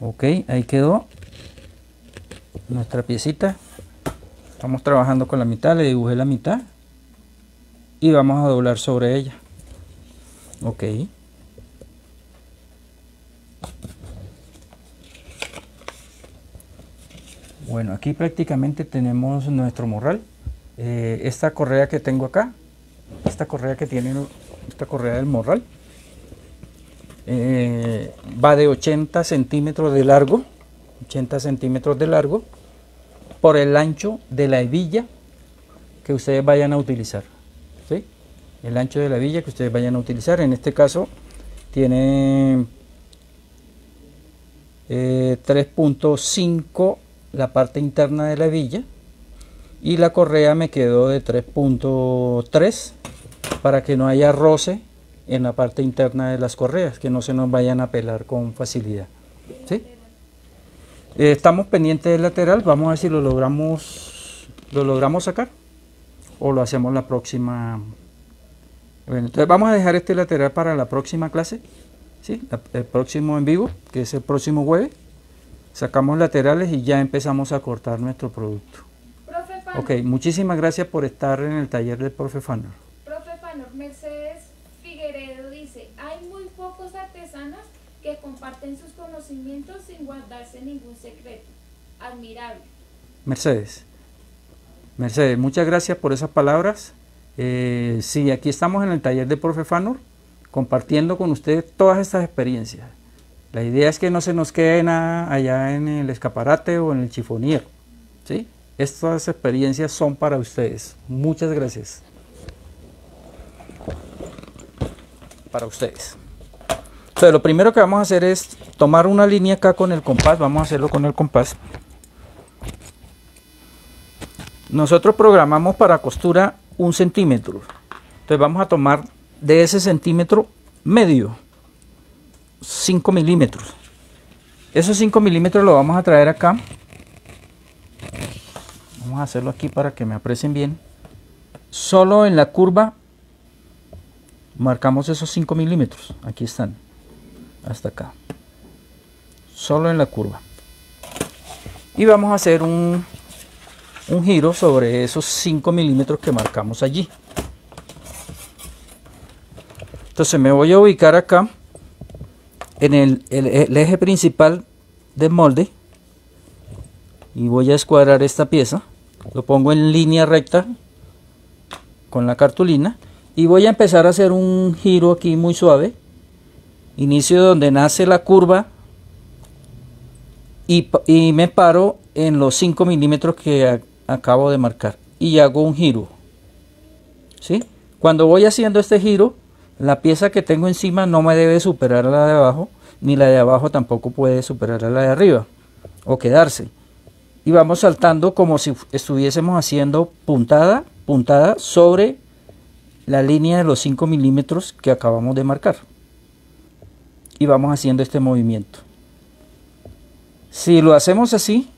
Ok, ahí quedó nuestra piecita. Estamos trabajando con la mitad, le dibujé la mitad y vamos a doblar sobre ella. Ok. Bueno, aquí prácticamente tenemos nuestro morral. Eh, esta correa que tengo acá, esta correa que tiene, esta correa del morral, eh, va de 80 centímetros de largo, 80 centímetros de largo, por el ancho de la hebilla que ustedes vayan a utilizar. ¿sí? El ancho de la hebilla que ustedes vayan a utilizar. En este caso tiene 3.5 eh, la parte interna de la hebilla y la correa me quedó de 3.3 para que no haya roce en la parte interna de las correas, que no se nos vayan a pelar con facilidad. ¿sí? Eh, estamos pendientes del lateral, vamos a ver si lo logramos, lo logramos sacar o lo hacemos la próxima. Bueno, entonces vamos a dejar este lateral para la próxima clase, ¿sí? el próximo en vivo, que es el próximo jueves. Sacamos laterales y ya empezamos a cortar nuestro producto. Ok, muchísimas gracias por estar en el taller del profe Fanor. Profe Fanor, Mercedes Figueredo dice, hay muy pocos artesanos que comparten sus conocimientos sin guardarse ningún secreto. Admirable. Mercedes. Mercedes, muchas gracias por esas palabras. Eh, sí, aquí estamos en el taller de profe Fanor compartiendo con ustedes todas estas experiencias. La idea es que no se nos quede nada allá en el escaparate o en el chifonier. ¿sí? Estas experiencias son para ustedes. Muchas gracias. Para ustedes. Entonces, lo primero que vamos a hacer es tomar una línea acá con el compás. Vamos a hacerlo con el compás. Nosotros programamos para costura un centímetro. Entonces vamos a tomar de ese centímetro medio. 5 milímetros. Esos 5 milímetros lo vamos a traer acá. Hacerlo aquí para que me aprecien bien. Solo en la curva marcamos esos 5 milímetros. Aquí están. Hasta acá. Solo en la curva. Y vamos a hacer un, un giro sobre esos 5 milímetros que marcamos allí. Entonces me voy a ubicar acá en el, eje principal del molde y voy a escuadrar esta pieza lo pongo en línea recta con la cartulina y voy a empezar a hacer un giro aquí muy suave inicio donde nace la curva y, me paro en los 5 milímetros que acabo de marcar y hago un giro ¿sí? cuando voy haciendo este giro la pieza que tengo encima no me debe superar la de abajo, ni la de abajo tampoco puede superar a la de arriba o quedarse. Y vamos saltando como si estuviésemos haciendo puntada, puntada sobre la línea de los 5 milímetros que acabamos de marcar. Y vamos haciendo este movimiento. Si lo hacemos así,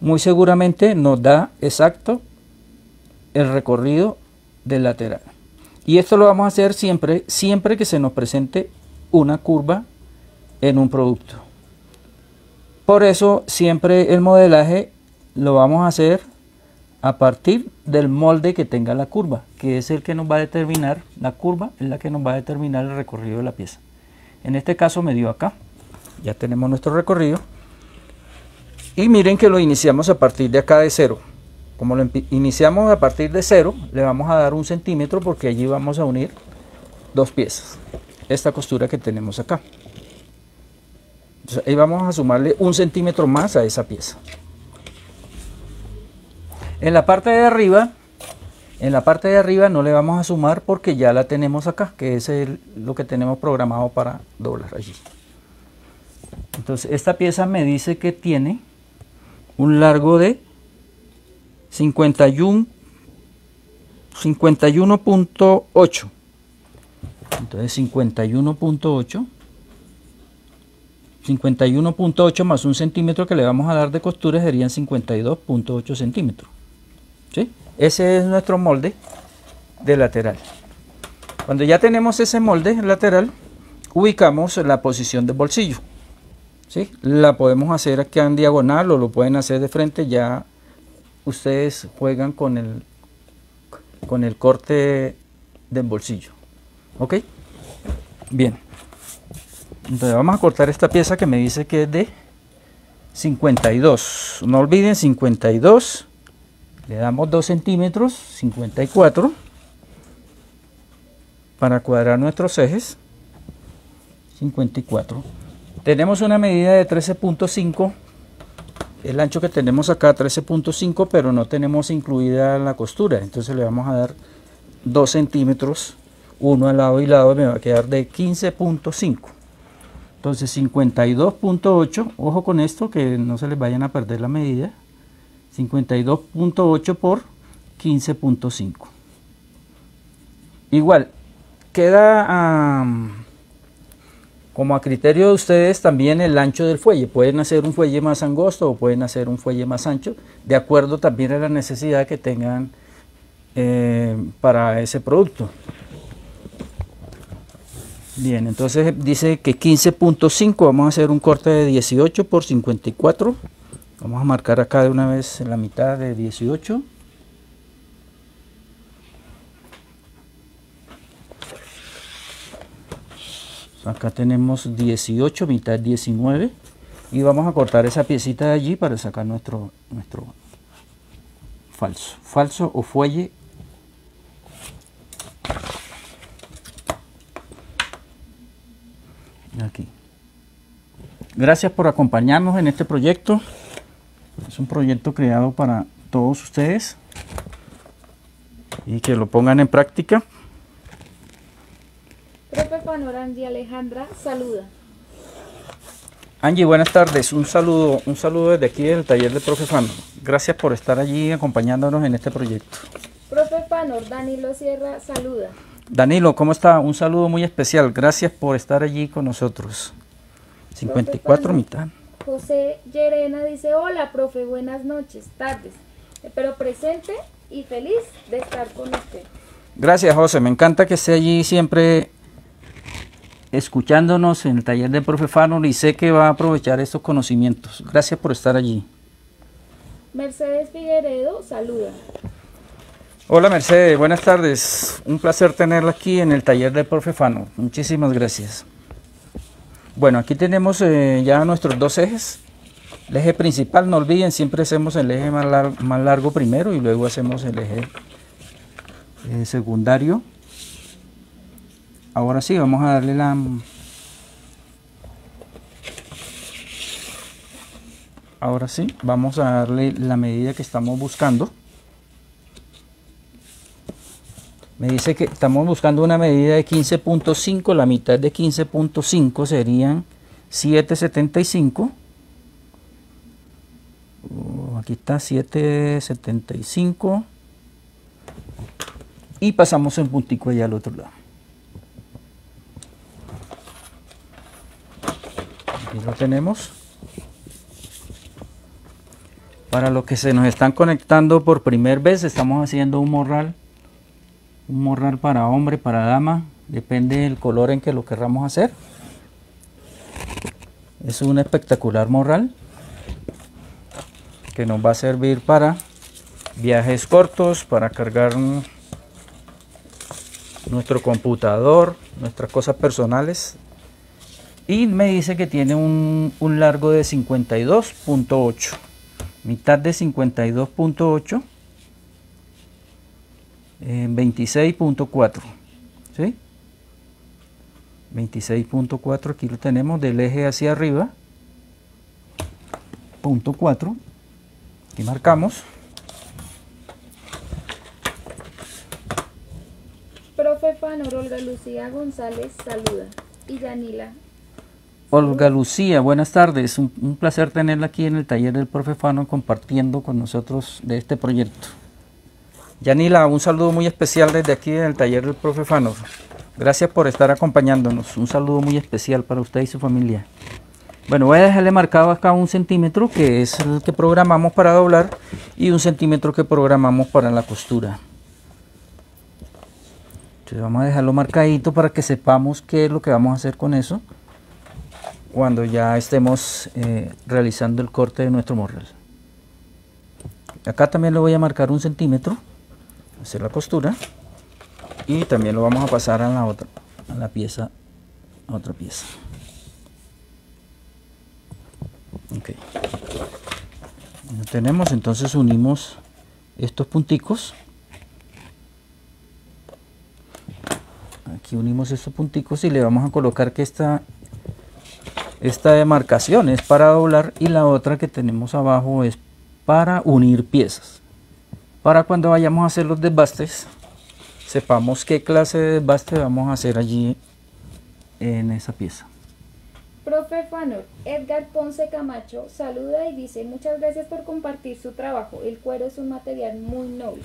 muy seguramente nos da exacto el recorrido del lateral. Y esto lo vamos a hacer siempre, siempre que se nos presente una curva en un producto. Por eso siempre el modelaje lo vamos a hacer a partir del molde que tenga la curva, que es el que nos va a determinar, la curva es la que nos va a determinar el recorrido de la pieza. En este caso me dio acá, ya tenemos nuestro recorrido. Y miren que lo iniciamos a partir de acá de cero. Como lo iniciamos a partir de cero, le vamos a dar un centímetro porque allí vamos a unir dos piezas. Esta costura que tenemos acá. Ahí vamos a sumarle un centímetro más a esa pieza. En la parte de arriba, en la parte de arriba no le vamos a sumar porque ya la tenemos acá, que es lo que tenemos programado para doblar allí. Entonces esta pieza me dice que tiene un largo de 51 51.8 entonces 51.8 51.8 más un centímetro que le vamos a dar de costura serían 52.8 centímetros ¿sí? Ese es nuestro molde de lateral. Cuando ya tenemos ese molde lateral, ubicamos la posición del bolsillo. ¿sí? La podemos hacer aquí en diagonal o lo pueden hacer de frente, ya ustedes juegan con el, con el corte del bolsillo. ¿Ok? Bien. Entonces vamos a cortar esta pieza que me dice que es de 52. No olviden 52. Le damos 2 centímetros, 54. Para cuadrar nuestros ejes. 54. Tenemos una medida de 13.5 el ancho que tenemos acá 13.5 pero no tenemos incluida la costura entonces le vamos a dar 2 centímetros uno al lado y lado me va a quedar de 15.5 entonces 52.8 ojo con esto que no se les vayan a perder la medida 52.8 por 15.5 igual queda como a criterio de ustedes también el ancho del fuelle. Pueden hacer un fuelle más angosto o pueden hacer un fuelle más ancho, de acuerdo también a la necesidad que tengan eh, para ese producto. Bien, entonces dice que 15.5, vamos a hacer un corte de 18 por 54. Vamos a marcar acá de una vez la mitad de 18. acá tenemos 18 mitad 19 y vamos a cortar esa piecita de allí para sacar nuestro nuestro falso falso o fuelle aquí gracias por acompañarnos en este proyecto es un proyecto creado para todos ustedes y que lo pongan en práctica Angie Alejandra saluda. Angie, buenas tardes. Un saludo, un saludo desde aquí del taller de Profe Fanor. Gracias por estar allí acompañándonos en este proyecto. Profe Fanor, Danilo Sierra saluda. Danilo, ¿cómo está? Un saludo muy especial. Gracias por estar allí con nosotros. 54 mitad. José Llerena dice, hola, profe, buenas noches, tardes. Pero presente y feliz de estar con usted. Gracias, José. Me encanta que esté allí siempre escuchándonos en el taller del profe Fanor y sé que va a aprovechar estos conocimientos. Gracias por estar allí. Mercedes Figueredo, saluda. Hola Mercedes, buenas tardes. Un placer tenerla aquí en el taller del profe Fanor. Muchísimas gracias. Bueno, aquí tenemos eh, ya nuestros dos ejes. El eje principal, no olviden, siempre hacemos el eje más, largo primero y luego hacemos el eje eh, secundario ahora sí vamos a darle la ahora sí vamos a darle la medida que estamos buscando me dice que estamos buscando una medida de 15.5 la mitad de 15.5 serían 7.75 aquí está 7.75 y pasamos en puntico allá al otro lado lo tenemos. Para los que se nos están conectando por primera vez, estamos haciendo un morral. Un morral para hombre, para dama, depende del color en que lo querramos hacer. Es un espectacular morral que nos va a servir para viajes cortos, para cargar nuestro computador, nuestras cosas personales y me dice que tiene un, largo de 52.8 mitad de 52.8 26.4 ¿sí? 26.4 aquí lo tenemos del eje hacia arriba punto 4 y marcamos Profe Fanor Olga Lucía González saluda y Danila Olga Lucía, buenas tardes. Un, placer tenerla aquí en el taller del profe Fano compartiendo con nosotros de este proyecto. Yanila, un saludo muy especial desde aquí en el taller del profe Gracias por estar acompañándonos. Un saludo muy especial para usted y su familia. Bueno, voy a dejarle marcado acá un centímetro que es el que programamos para doblar y un centímetro que programamos para la costura. Entonces vamos a dejarlo marcadito para que sepamos qué es lo que vamos a hacer con eso cuando ya estemos eh, realizando el corte de nuestro morral. Acá también le voy a marcar un centímetro, hacer la costura y también lo vamos a pasar a la otra, a la pieza, a otra pieza. Ok. Tenemos, entonces unimos estos punticos. Aquí unimos estos punticos y le vamos a colocar que esta, esta demarcación es para doblar y la otra que tenemos abajo es para unir piezas. Para cuando vayamos a hacer los desbastes, sepamos qué clase de desbaste vamos a hacer allí en esa pieza. Profe Fanor, Edgar Ponce Camacho saluda y dice muchas gracias por compartir su trabajo. El cuero es un material muy noble.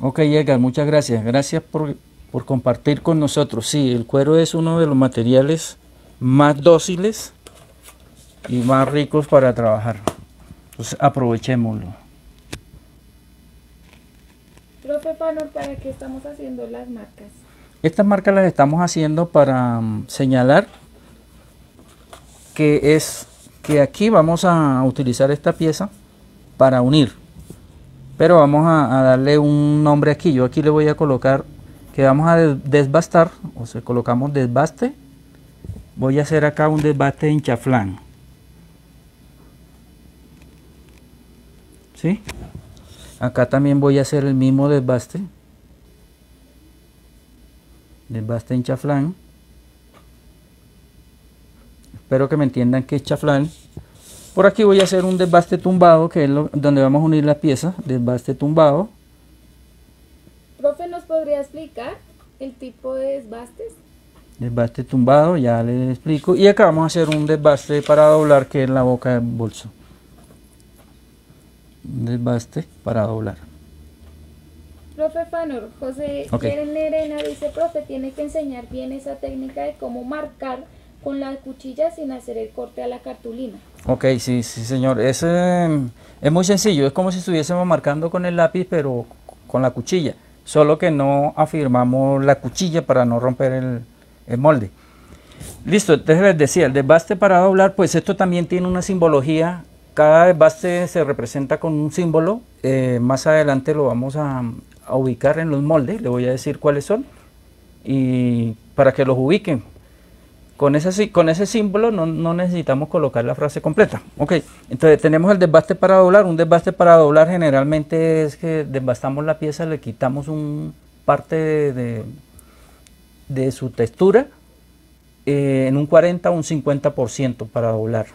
Ok Edgar, muchas gracias. Gracias por, por compartir con nosotros. Sí, el cuero es uno de los materiales más dóciles y más ricos para trabajar. Entonces aprovechémoslo. Profe Fanor, ¿para qué estamos haciendo las marcas? Estas marcas las estamos haciendo para mm, señalar que es que aquí vamos a utilizar esta pieza para unir pero vamos a, darle un nombre aquí yo aquí le voy a colocar que vamos a desbastar o sea colocamos desbaste voy a hacer acá un desbaste en chaflán ¿sí? Acá también voy a hacer el mismo desbaste desbaste en chaflán Espero que me entiendan que es chaflán. Por aquí voy a hacer un desbaste tumbado, que es donde vamos a unir la pieza. Desbaste tumbado. Profe, ¿nos podría explicar el tipo de desbastes? Desbaste tumbado, ya les explico. Y acá vamos a hacer un desbaste para doblar, que es la boca del bolso. Desbaste para doblar. Profe Fanor, José okay. Dice, profe, tiene que enseñar bien esa técnica de cómo marcar con la cuchilla sin hacer el corte a la cartulina. Ok, sí, sí señor. Es, es muy sencillo, es como si estuviésemos marcando con el lápiz pero con la cuchilla, solo que no afirmamos la cuchilla para no romper el, molde. Listo, entonces les decía, el desbaste para doblar, pues esto también tiene una simbología, cada desbaste se representa con un símbolo, eh, más adelante lo vamos a, ubicar en los moldes, le voy a decir cuáles son, y para que los ubiquen, con ese, símbolo no, necesitamos colocar la frase completa. Ok, entonces tenemos el desbaste para doblar. Un desbaste para doblar generalmente es que desbastamos la pieza, le quitamos un parte de, de, su textura eh, en un 40 o un 50% para doblar.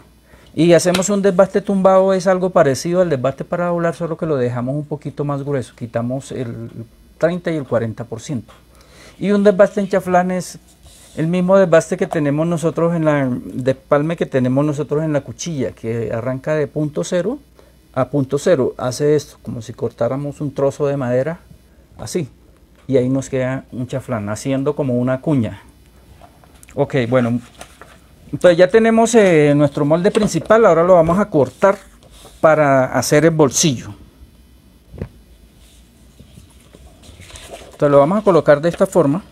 Y hacemos un desbaste tumbado, es algo parecido al desbaste para doblar, solo que lo dejamos un poquito más grueso, quitamos el 30 y el 40%. Y un desbaste en chaflán es el mismo desbaste que tenemos nosotros en la despalme que tenemos nosotros en la cuchilla, que arranca de punto cero a punto cero. Hace esto, como si cortáramos un trozo de madera, así. Y ahí nos queda un chaflán, haciendo como una cuña. Ok, bueno. Entonces ya tenemos eh, nuestro molde principal, ahora lo vamos a cortar para hacer el bolsillo. Entonces lo vamos a colocar de esta forma.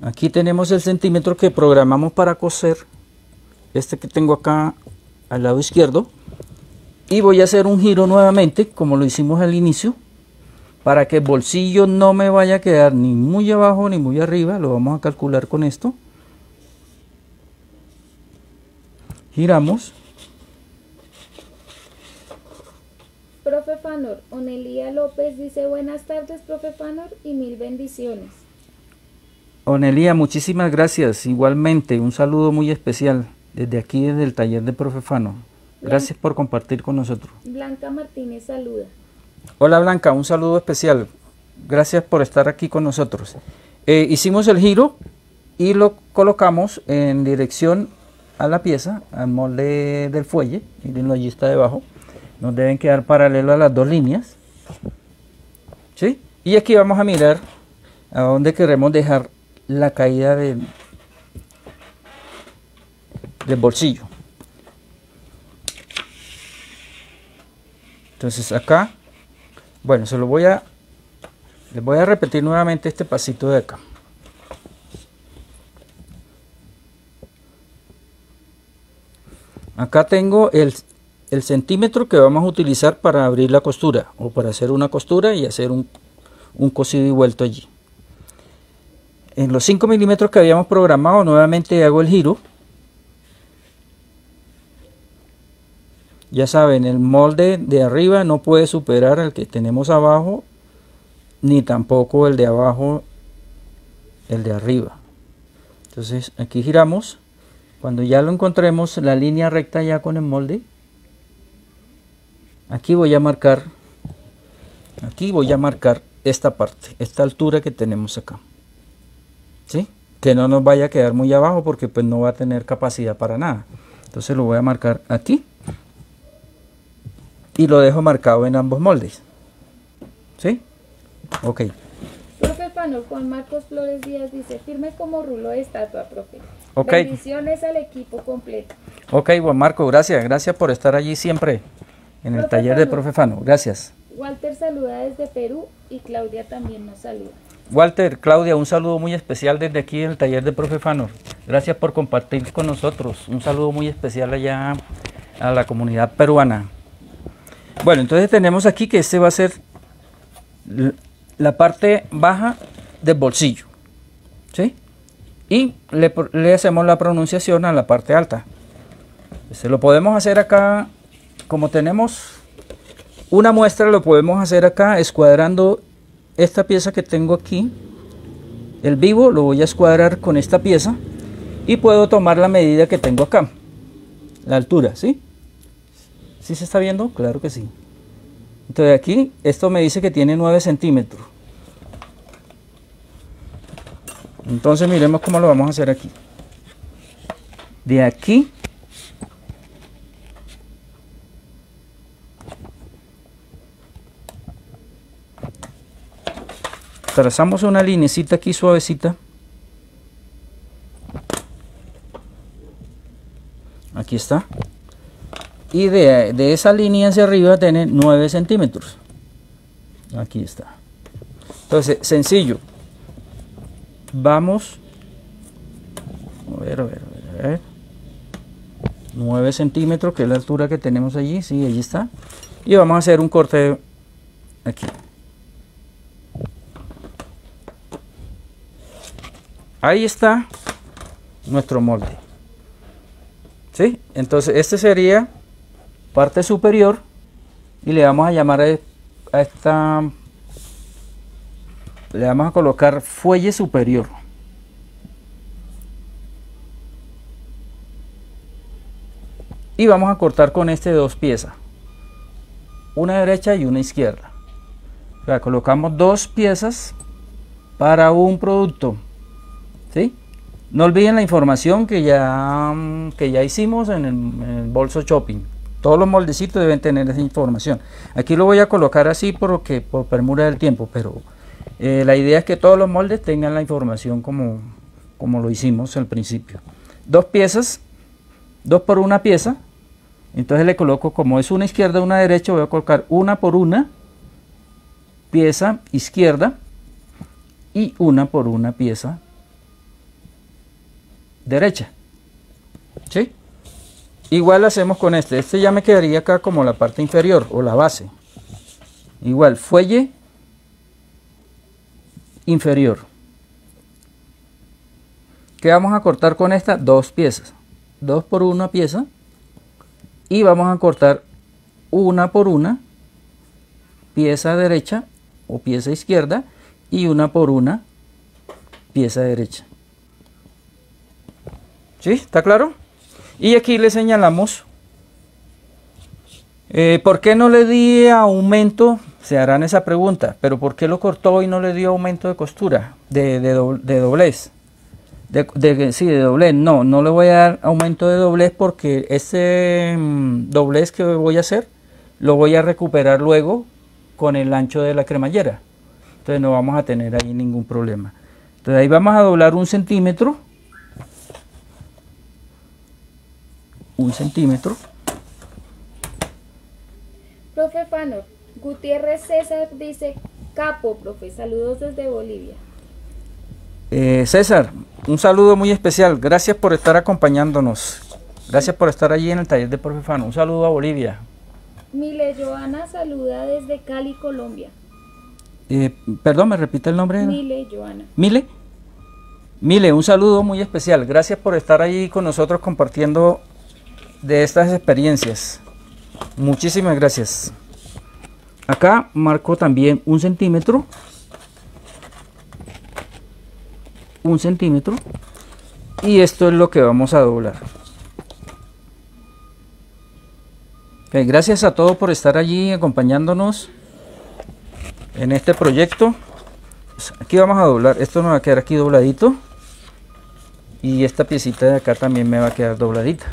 Aquí tenemos el centímetro que programamos para coser. Este que tengo acá al lado izquierdo. Y voy a hacer un giro nuevamente, como lo hicimos al inicio. Para que el bolsillo no me vaya a quedar ni muy abajo ni muy arriba. Lo vamos a calcular con esto. Giramos. Profe Fanor, Onelia López dice buenas tardes, profe Fanor, y mil bendiciones. Onelía, muchísimas gracias. Igualmente, un saludo muy especial desde aquí, desde el taller de Profefano. Gracias por compartir con nosotros. Blanca Martínez saluda. Hola Blanca, un saludo especial. Gracias por estar aquí con nosotros. Eh, hicimos el giro y lo colocamos en dirección a la pieza, al molde del fuelle, mirenlo allí está debajo, nos deben quedar paralelas las dos líneas, ¿sí? Y aquí vamos a mirar a dónde queremos dejar la caída del bolsillo. Entonces acá, bueno, se lo voy a, les voy a repetir nuevamente este pasito de acá. Acá tengo el, el centímetro que vamos a utilizar para abrir la costura o para hacer una costura y hacer un, un cosido y vuelto allí. En los 5 milímetros que habíamos programado nuevamente hago el giro. Ya saben, el molde de arriba no puede superar al que tenemos abajo, ni tampoco el de abajo, el de arriba. Entonces aquí giramos. Cuando ya lo encontremos la línea recta ya con el molde, aquí voy a marcar, aquí voy a marcar esta parte, esta altura que tenemos acá. ¿Sí? Que no nos vaya a quedar muy abajo porque pues no va a tener capacidad para nada. Entonces lo voy a marcar aquí. Y lo dejo marcado en ambos moldes. ¿Sí? Ok. Juan Marcos Flores Díaz dice, firme como rulo de estatua, profe. Ok. Bendiciones al equipo completo. Ok, Juan Marco, gracias. Gracias por estar allí siempre en el Profe taller de. Profe Fano. Gracias. Walter saluda desde Perú y Claudia también nos saluda. Walter, Claudia, un saludo muy especial desde aquí en el taller de Profe Fano. Gracias por compartir con nosotros. Un saludo muy especial allá a la comunidad peruana. Bueno, entonces tenemos aquí que este va a ser la parte baja del bolsillo. ¿Sí? Y le, hacemos la pronunciación a la parte alta. Se lo podemos hacer acá, como tenemos una muestra, lo podemos hacer acá escuadrando esta pieza que tengo aquí. El vivo lo voy a escuadrar con esta pieza y puedo tomar la medida que tengo acá. La altura, ¿sí? ¿Sí se está viendo? Claro que sí. Entonces aquí, esto me dice que tiene 9 centímetros. Entonces miremos cómo lo vamos a hacer aquí. De aquí trazamos una linecita aquí suavecita. Aquí está. Y de, de esa línea hacia arriba tiene 9 centímetros. Aquí está. Entonces, sencillo. Vamos. A ver, a ver, a ver, a ver. 9 centímetros, que es la altura que tenemos allí. Sí, allí está. Y vamos a hacer un corte aquí. Ahí está nuestro molde. ¿Sí? Entonces este sería parte superior y le vamos a llamar a, esta le vamos a colocar fuelle superior. Y vamos a cortar con este dos piezas. Una derecha y una izquierda. Colocamos dos piezas para un producto. ¿Sí? No olviden la información que ya, mm, que ya hicimos en el bolso shopping. Todos los moldecitos deben tener esa información. Aquí lo voy a colocar así porque, por premura del tiempo, pero eh, la idea es que todos los moldes tengan la información como, como lo hicimos al principio. Dos piezas, dos por una pieza. Entonces le coloco, como es una izquierda una derecha, voy a colocar una por una pieza izquierda y una por una pieza derecha. Igual hacemos con este. Este ya me quedaría acá como la parte inferior o la base. Igual, fuelle inferior. ¿Qué vamos a cortar con esta? Dos piezas. Dos por una pieza. Y vamos a cortar una por una pieza derecha o pieza izquierda y una por una pieza derecha. ¿Sí? ¿Está claro? Y aquí le señalamos eh, ¿Por qué no le di aumento? Se harán esa pregunta, pero ¿por qué lo cortó y no le dio aumento de costura? De, de, do- de doblez. De, de- sí, de doblez. No, no le voy a dar aumento de doblez porque ese mm, doblez que voy a hacer lo voy a recuperar luego con el ancho de la cremallera. Entonces no vamos a tener ahí ningún problema. Entonces ahí vamos a doblar un centímetro. Un centímetro. profe Fanor. Gutiérrez César dice, capo, profe, saludos desde Bolivia. Eh, César, un saludo muy especial. Gracias por estar acompañándonos. Gracias por estar allí en el taller de profe Fanor. Un saludo a Bolivia. Mile Joana saluda desde Cali, Colombia. Eh, perdón, ¿me repite el nombre? Mile Joana. Mile. Mile, un saludo muy especial. Gracias por estar ahí con nosotros compartiendo de estas experiencias. Muchísimas gracias. Acá marco también un centímetro. Un centímetro. Y esto es lo que vamos a doblar. gracias a todos por estar allí acompañándonos en este proyecto. Pues, aquí vamos a doblar. Esto nos va a quedar aquí dobladito. Y esta piecita de acá también me va a quedar dobladita.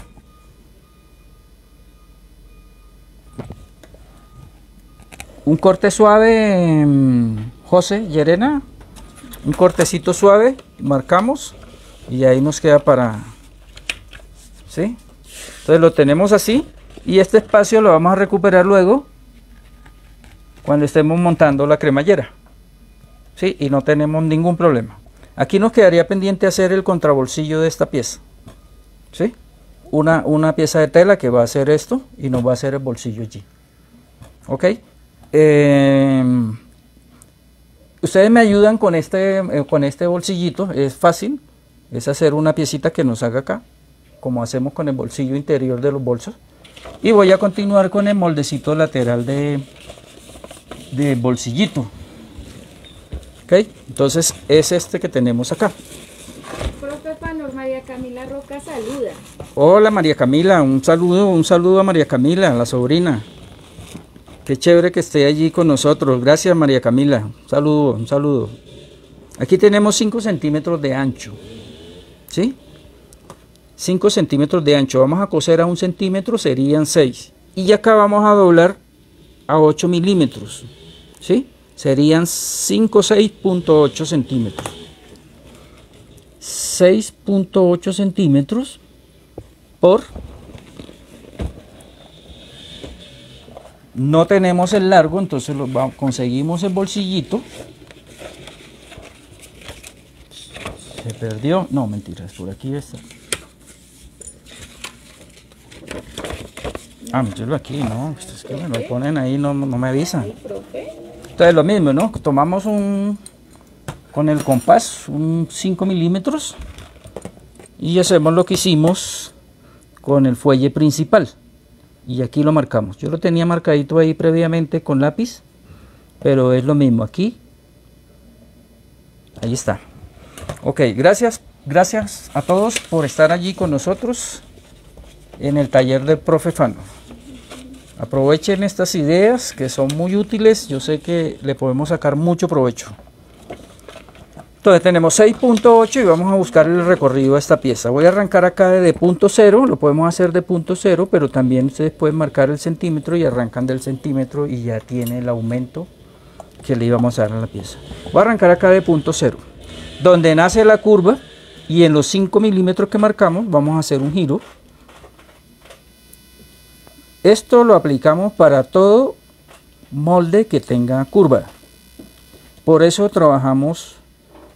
Un corte suave, José Llerena, un cortecito suave, marcamos y ahí nos queda para, ¿sí? Entonces lo tenemos así y este espacio lo vamos a recuperar luego cuando estemos montando la cremallera, ¿sí? Y no tenemos ningún problema. Aquí nos quedaría pendiente hacer el contrabolsillo de esta pieza, ¿sí? Una, una pieza de tela que va a hacer esto y nos va a hacer el bolsillo allí, ¿ok? Em, ustedes me ayudan con este, eh, con este bolsillito, es fácil, es hacer una piecita que nos haga acá, como hacemos con el bolsillo interior de los bolsos. Y voy a continuar con el moldecito lateral de, de bolsillito. Ok, entonces es este que tenemos acá. María Camila Roca saluda. Hola María Camila, un saludo, un saludo a María Camila, la sobrina. Qué chévere que esté allí con nosotros. Gracias María Camila. Un saludo, un saludo. Aquí tenemos 5 centímetros de ancho. ¿Sí? 5 centímetros de ancho. Vamos a coser a un centímetro, serían 6. Y acá vamos a doblar a 8 milímetros. ¿Sí? Serían 5, 6.8 centímetros. 6.8 centímetros por no tenemos el largo, entonces lo conseguimos el bolsillito. Se perdió. No, mentiras, por aquí está. Ah, meterlo aquí, no. Es que me lo ponen ahí, no, no me avisan. Entonces lo mismo, ¿no? Tomamos un, con el compás, un 5 milímetros y hacemos lo que hicimos con el fuelle principal y aquí lo marcamos. Yo lo tenía marcadito ahí previamente con lápiz, pero es lo mismo aquí. Ahí está. Ok, gracias, gracias a todos por estar allí con nosotros en el taller del profe Fano. Aprovechen estas ideas que son muy útiles, yo sé que le podemos sacar mucho provecho. Entonces tenemos 6.8 y vamos a buscar el recorrido de esta pieza. Voy a arrancar acá de punto cero, lo podemos hacer de punto cero, pero también ustedes pueden marcar el centímetro y arrancan del centímetro y ya tiene el aumento que le íbamos a dar a la pieza. Voy a arrancar acá de punto cero, donde nace la curva y en los 5 milímetros que marcamos vamos a hacer un giro. Esto lo aplicamos para todo molde que tenga curva. Por eso trabajamos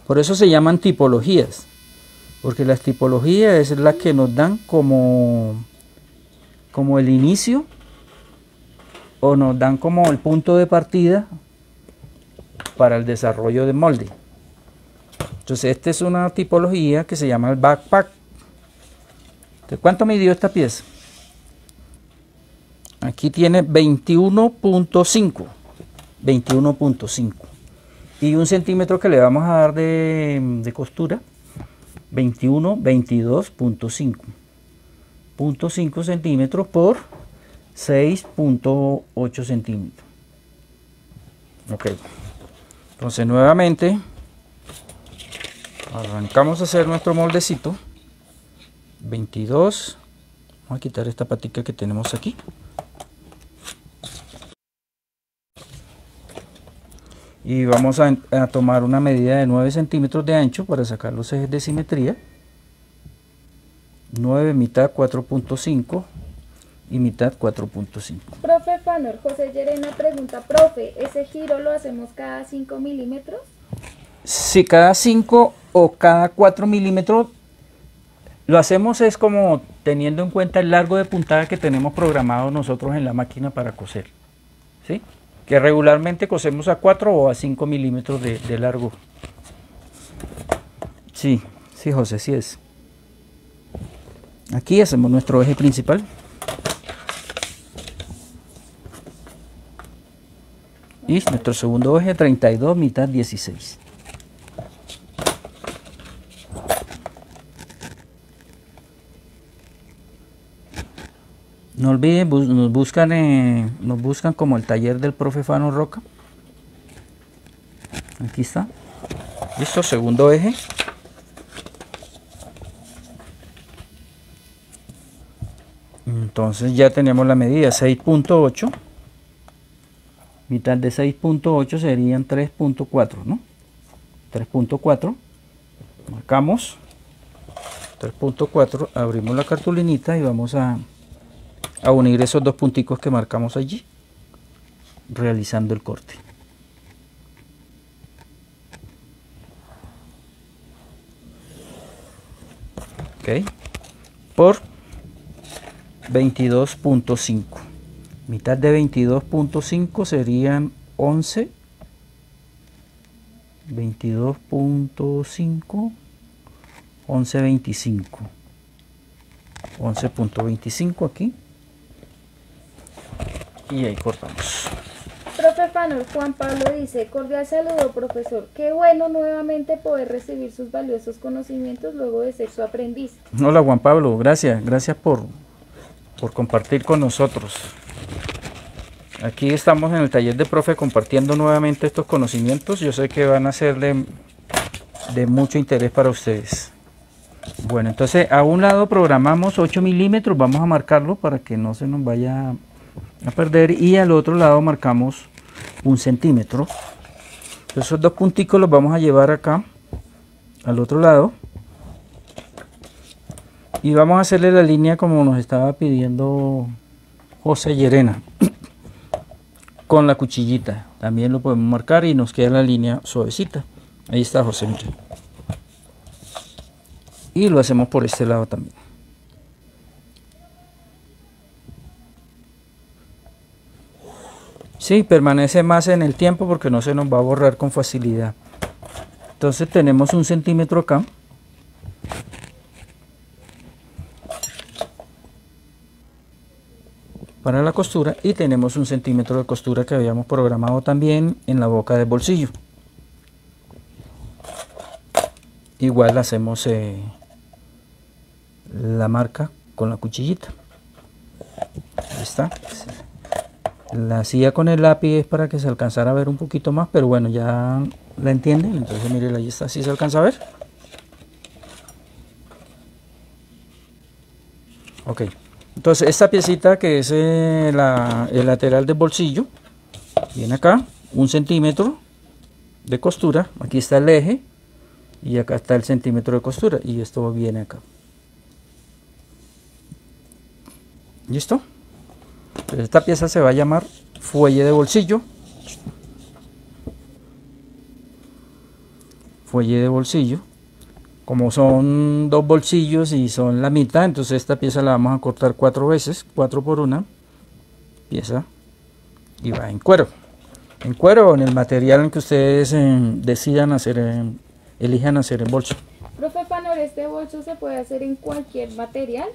por eso se llaman tipologías, porque las tipologías es la que nos dan como, como el inicio o nos dan como el punto de partida para el desarrollo de molde. Entonces esta es una tipología que se llama el backpack. ¿De cuánto midió esta pieza? Aquí tiene 21.5. 21.5 y un centímetro que le vamos a dar de, costura 21 22.5 .5 centímetros por 6.8 centímetros. Ok. Entonces nuevamente arrancamos a hacer nuestro moldecito. 22 vamos a quitar esta patica que tenemos aquí y vamos a, tomar una medida de 9 centímetros de ancho para sacar los ejes de simetría 9 mitad 4.5 y mitad 4.5. Profe Fanor, José Llerena pregunta, profe, ¿ese giro lo hacemos cada 5 milímetros? Si cada 5 o cada 4 milímetros lo hacemos es como teniendo en cuenta el largo de puntada que tenemos programado nosotros en la máquina para coser. ¿Sí? Que regularmente cosemos a 4 o a 5 milímetros de, de largo. Sí, sí José, sí es. Aquí hacemos nuestro eje principal. Y nuestro segundo eje 32, mitad 16. No olviden, nos buscan, como el taller del profe Fano Roca. Aquí está. Listo, segundo eje. Entonces ya tenemos la medida 6.8. Mitad de 6.8 serían 3.4, ¿no? 3.4. Marcamos 3.4, abrimos la cartulinita y vamos a a unir esos dos punticos que marcamos allí realizando el corte. Ok. Por 22.5 mitad de 22.5 serían 11 22.5 11.25 11.25 aquí y ahí cortamos. Profe Fanor, Juan Pablo dice, cordial saludo profesor, qué bueno nuevamente poder recibir sus valiosos conocimientos luego de ser su aprendiz. Hola Juan Pablo, gracias, gracias por, por compartir con nosotros. Aquí estamos en el taller de profe compartiendo nuevamente estos conocimientos, yo sé que van a ser de, de mucho interés para ustedes. Bueno, entonces a un lado programamos 8 milímetros, vamos a marcarlo para que no se nos vaya a perder y al otro lado marcamos un centímetro. Esos dos punticos los vamos a llevar acá al otro lado. Y vamos a hacerle la línea como nos estaba pidiendo José Llerena con la cuchillita. También lo podemos marcar y nos queda la línea suavecita. Ahí está José y lo hacemos por este lado también Sí, permanece más en el tiempo porque no se nos va a borrar con facilidad. Entonces tenemos un centímetro acá. para la costura y tenemos un centímetro de costura que habíamos programado también en la boca del bolsillo igual hacemos eh, la marca con la cuchillita está la hacía con el lápiz para que se alcanzara a ver un poquito más, pero bueno, ya la entienden. Entonces, miren, ahí está, así se alcanza a ver. Ok, entonces esta piecita que es eh, el lateral del bolsillo, viene acá, un centímetro de costura. Aquí está el eje y acá está el centímetro de costura y esto viene acá. ¿Listo? Esta pieza se va a llamar fuelle de bolsillo. Fuelle de bolsillo. Como son dos bolsillos y son la mitad, entonces esta pieza la vamos a cortar cuatro veces, cuatro por una. Pieza y va en cuero. En cuero o en el material en que ustedes eh, decidan hacer, eh, elijan hacer el bolso. Profe Panor, ¿este bolso se puede hacer en cualquier material?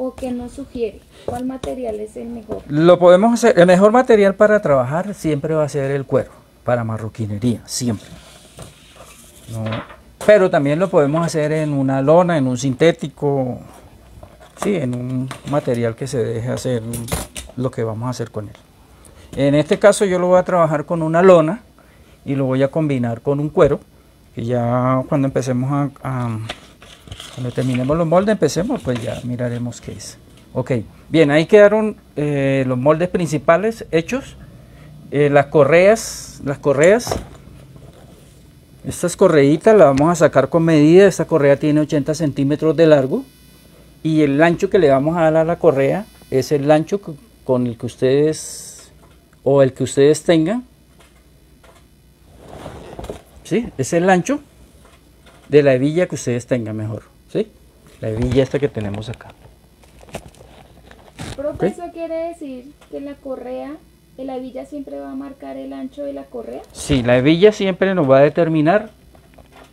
O qué nos sugiere? ¿Cuál material es el mejor? Lo podemos hacer, el mejor material para trabajar siempre va a ser el cuero, para marroquinería, siempre. pero también lo podemos hacer en una lona, en un sintético, sí, en un material que se deje hacer lo que vamos a hacer con él. En este caso yo lo voy a trabajar con una lona y lo voy a combinar con un cuero, que ya cuando empecemos a cuando terminemos los moldes, empecemos, pues ya miraremos qué es. Ok, bien, ahí quedaron eh, los moldes principales hechos. Eh, las correas, las correas, estas correitas las vamos a sacar con medida. Esta correa tiene 80 centímetros de largo y el ancho que le vamos a dar a la correa es el ancho con el que ustedes o el que ustedes tengan. ¿Sí? Es el ancho de la hebilla que ustedes tengan mejor. La hebilla esta que tenemos acá. Profe, ¿eso quiere decir que la correa, la hebilla siempre va a marcar el ancho de la correa? Sí, la hebilla siempre nos va a determinar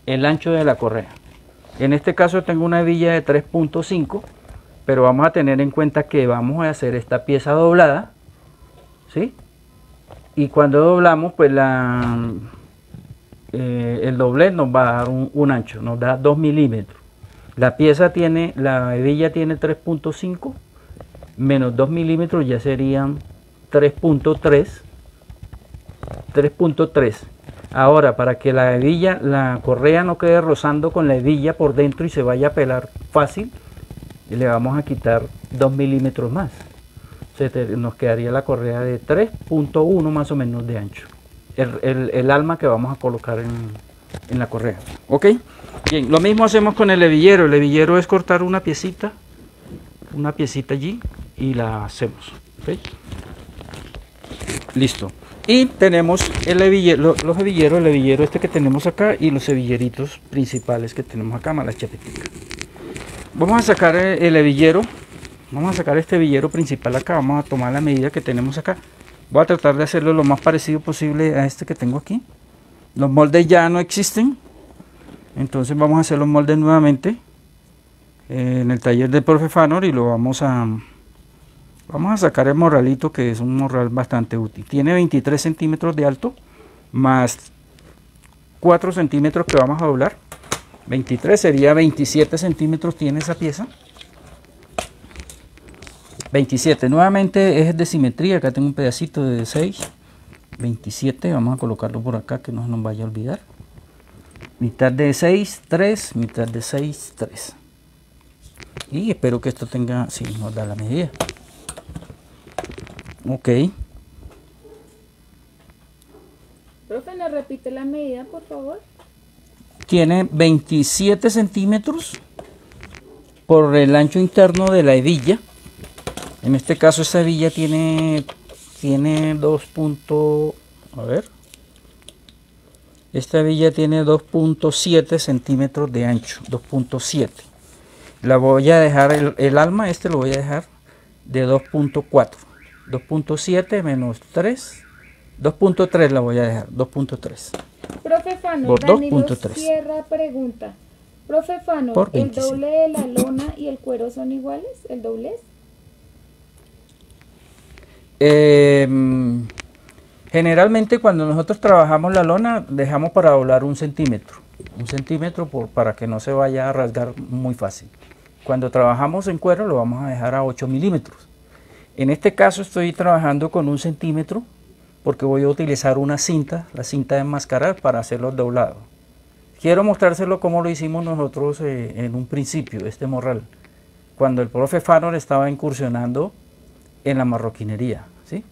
el ancho de la correa. En este caso tengo una hebilla de 3.5, pero vamos a tener en cuenta que vamos a hacer esta pieza doblada, ¿sí? Y cuando doblamos, pues la, eh, el doblez nos va a dar un, ancho, nos da 2 milímetros. La pieza tiene, la hebilla tiene 3.5, menos 2 milímetros ya serían 3.3, 3.3 Ahora, para que la hebilla, la correa no quede rozando con la hebilla por dentro y se vaya a pelar fácil, le vamos a quitar 2 milímetros más. nos quedaría la correa de 3.1 más o menos de ancho. El, alma que vamos a colocar en, la correa. ¿Ok? Bien, lo mismo hacemos con el hebillero. El hebillero es cortar una piecita, una piecita allí y la hacemos. Listo. Y tenemos el hebillero, los hebilleros, el hebillero este que tenemos acá y los hebilleritos principales que tenemos acá, chapeticas. Vamos a sacar el hebillero, vamos a sacar este hebillero principal acá, vamos a tomar la medida que tenemos acá. Voy a tratar de hacerlo lo más parecido posible a este que tengo aquí. Los moldes ya no existen, entonces vamos a hacer los moldes nuevamente eh, en el taller del profe Fanor y lo vamos a Vamos a sacar el morralito que es un morral bastante útil. Tiene 23 centímetros de alto más 4 centímetros que vamos a doblar. 23 sería 27 centímetros tiene esa pieza. 27. Nuevamente es de simetría. Acá tengo un pedacito de 6. 27. Vamos a colocarlo por acá que no se nos vaya a olvidar. Mitad de 6, 3. Mitad de 6, 3. Y espero que esto tenga, si sí, nos da la medida. Ok. Profe, ¿nos repite la medida, por favor? Tiene 27 centímetros por el ancho interno de la hebilla. En este caso esa hebilla tiene, tiene 2. a ver. Esta hebilla tiene 2.7 centímetros de ancho. 2.7. La voy a dejar, el, el alma este lo voy a dejar de 2.4. 2.7 menos 3. 2.3 la voy a dejar, 2.3. Profe Fano, Danilo Sierra pregunta. Profe Fano, ¿el doble de la lona y el cuero son iguales? ¿El doblez? Em, generalmente cuando nosotros trabajamos la lona dejamos para doblar un centímetro. Un centímetro por, para que no se vaya a rasgar muy fácil. Cuando trabajamos en cuero lo vamos a dejar a 8 milímetros. En este caso estoy trabajando con un centímetro porque voy a utilizar una cinta, la cinta de enmascarar para hacer los doblados. Quiero mostrárselo como lo hicimos nosotros eh, en un principio, este morral, cuando el profe Fanor estaba incursionando en la marroquinería. ¿sí?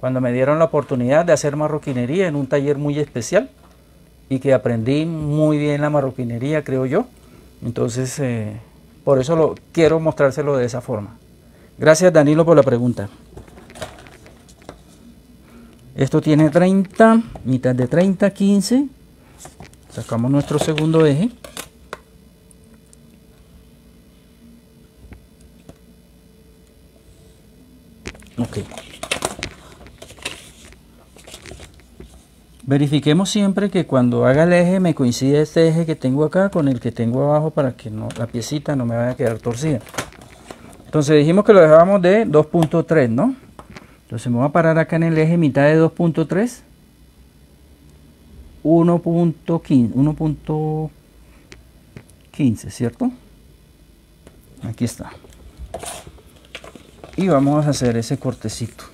Cuando me dieron la oportunidad de hacer marroquinería en un taller muy especial y que aprendí muy bien la marroquinería, creo yo. Entonces, eh, por eso lo, quiero mostrárselo de esa forma. Gracias Danilo por la pregunta. Esto tiene 30, mitad de 30, 15. Sacamos nuestro segundo eje. Ok. Verifiquemos siempre que cuando haga el eje me coincide este eje que tengo acá con el que tengo abajo para que la piecita no me vaya a quedar torcida. Entonces dijimos que lo dejábamos de 2.3, ¿no? Entonces me voy a parar acá en el eje mitad de 2.3. 1.15, 1.15, ¿cierto? Aquí está. Y vamos a hacer ese cortecito.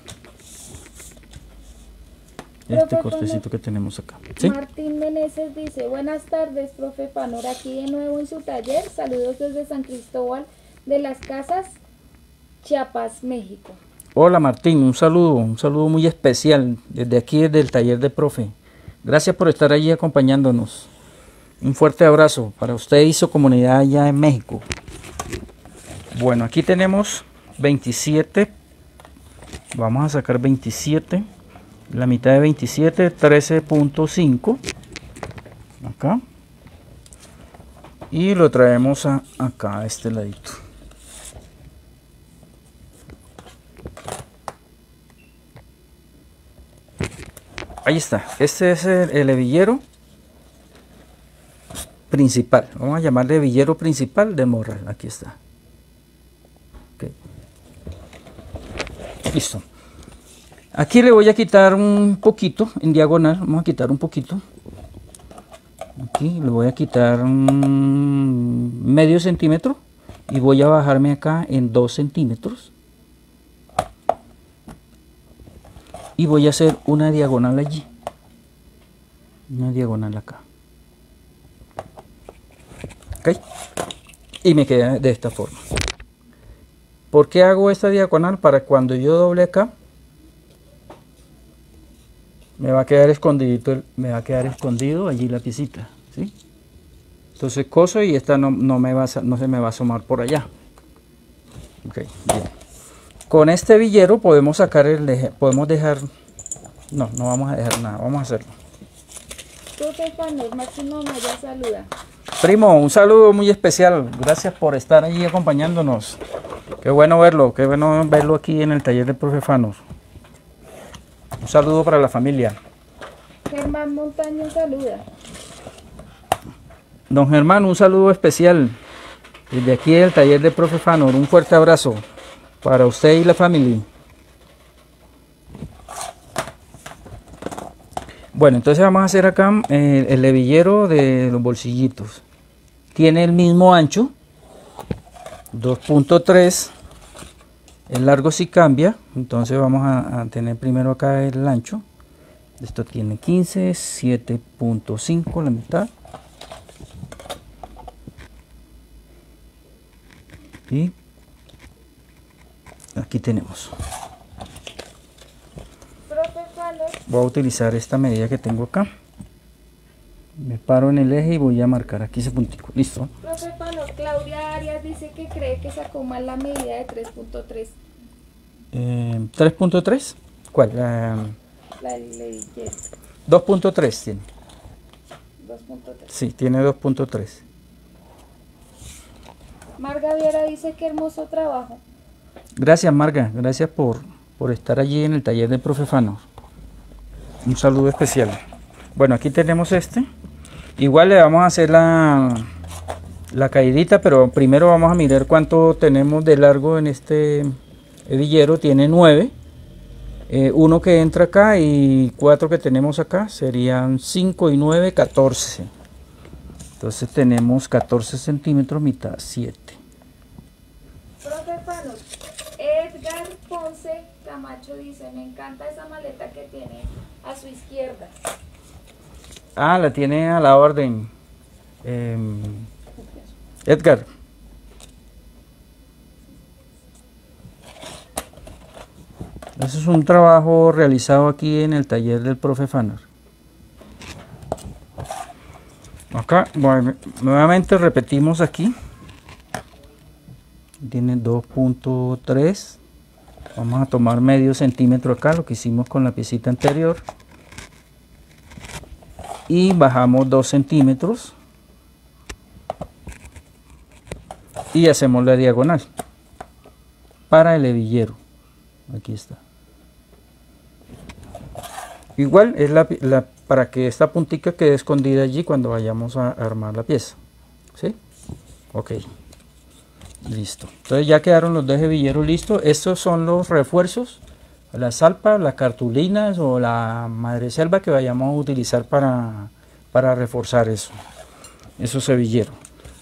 Este cortecito que tenemos acá. Martín Meneses dice, buenas tardes, profe Panor, aquí de nuevo en su taller. Saludos desde San Cristóbal de las Casas Chiapas, México. Hola Martín, un saludo, un saludo muy especial desde aquí, desde el taller de profe. Gracias por estar allí acompañándonos. Un fuerte abrazo para usted y su comunidad allá en México. Bueno, aquí tenemos 27 vamos a sacar 27 la mitad de 27 13.5 acá. Y lo traemos a acá a este ladito. Ahí está. Este es el, el hebillero principal. Vamos a llamarle hebillero principal de morral. Aquí está. Listo aquí le voy a quitar un poquito en diagonal vamos a quitar un poquito. Aquí le voy a quitar un medio centímetro y voy a bajarme acá en 2 centímetros. Y voy a hacer una diagonal allí. Una diagonal acá. Ok. Y me queda de esta forma. ¿por qué hago esta diagonal? para cuando yo doble acá me va a quedar escondidito el- me va a quedar escondido allí la piecita ¿sí? entonces coso y esta no, no me va a, no se me va a asomar por allá ok bien con este villero podemos sacar el podemos dejar no no vamos a dejar nada vamos a hacerlo Máximo Maya saluda. Primo, un saludo muy especial. Gracias por estar allí acompañándonos. Qué bueno verlo, qué bueno verlo aquí en el taller de Profe Fanos. Un saludo para la familia. Germán Montaño saluda. Don Germán, un saludo especial. Desde aquí del taller de Profe Fanor, un fuerte abrazo para usted y la familia. Bueno, entonces vamos a hacer acá eh, el levillero de los bolsillitos. Tiene el mismo ancho, 2.3. El largo sí cambia, entonces vamos a, a tener primero acá el ancho. Esto tiene 15, 7.5 la mitad. Y aquí tenemos. Voy a utilizar esta medida que tengo acá. Me paro en el eje y voy a marcar aquí ese puntico. Listo. profe Fanor, Claudia Arias dice que cree que sacó mal la medida de 3.3. Eh, 3.3. ¿Cuál? La, levillero. 2.3 tiene. 2.3. Sí, tiene 2.3. Marga Viera dice que hermoso trabajo. Gracias, Marga. Gracias por, por estar allí en el taller de Profe Fanos. Un saludo especial. Bueno, aquí tenemos este. Igual le vamos a hacer la, la caidita, pero primero vamos a mirar cuánto tenemos de largo en este hebillero. Tiene 9. uno que entra acá y cuatro que tenemos acá serían 5 y 9, 14. Entonces tenemos 14 centímetros, mitad 7. Profe Fanor, Edgar Ponce Camacho dice, me encanta esa maleta que tiene a su izquierda. Ah, la tiene a la orden. Em, Edgar. Ese es un trabajo realizado aquí en el taller del profe Fanar. Acá, nuevamente repetimos aquí. Tiene 2.3. Vamos a tomar medio centímetro acá, lo que hicimos con la piecita anterior y bajamos 2 centímetros y hacemos la diagonal para el hebillero aquí está. Igual es la, para que esta puntica quede escondida allí cuando vayamos a armar la pieza. ¿sí? ok. Listo. Entonces ya quedaron los dos hebilleros listos. Estos son los refuerzos la salpa, las cartulinas o la madre selva que vayamos a utilizar para, para reforzar eso, esos hebilleros.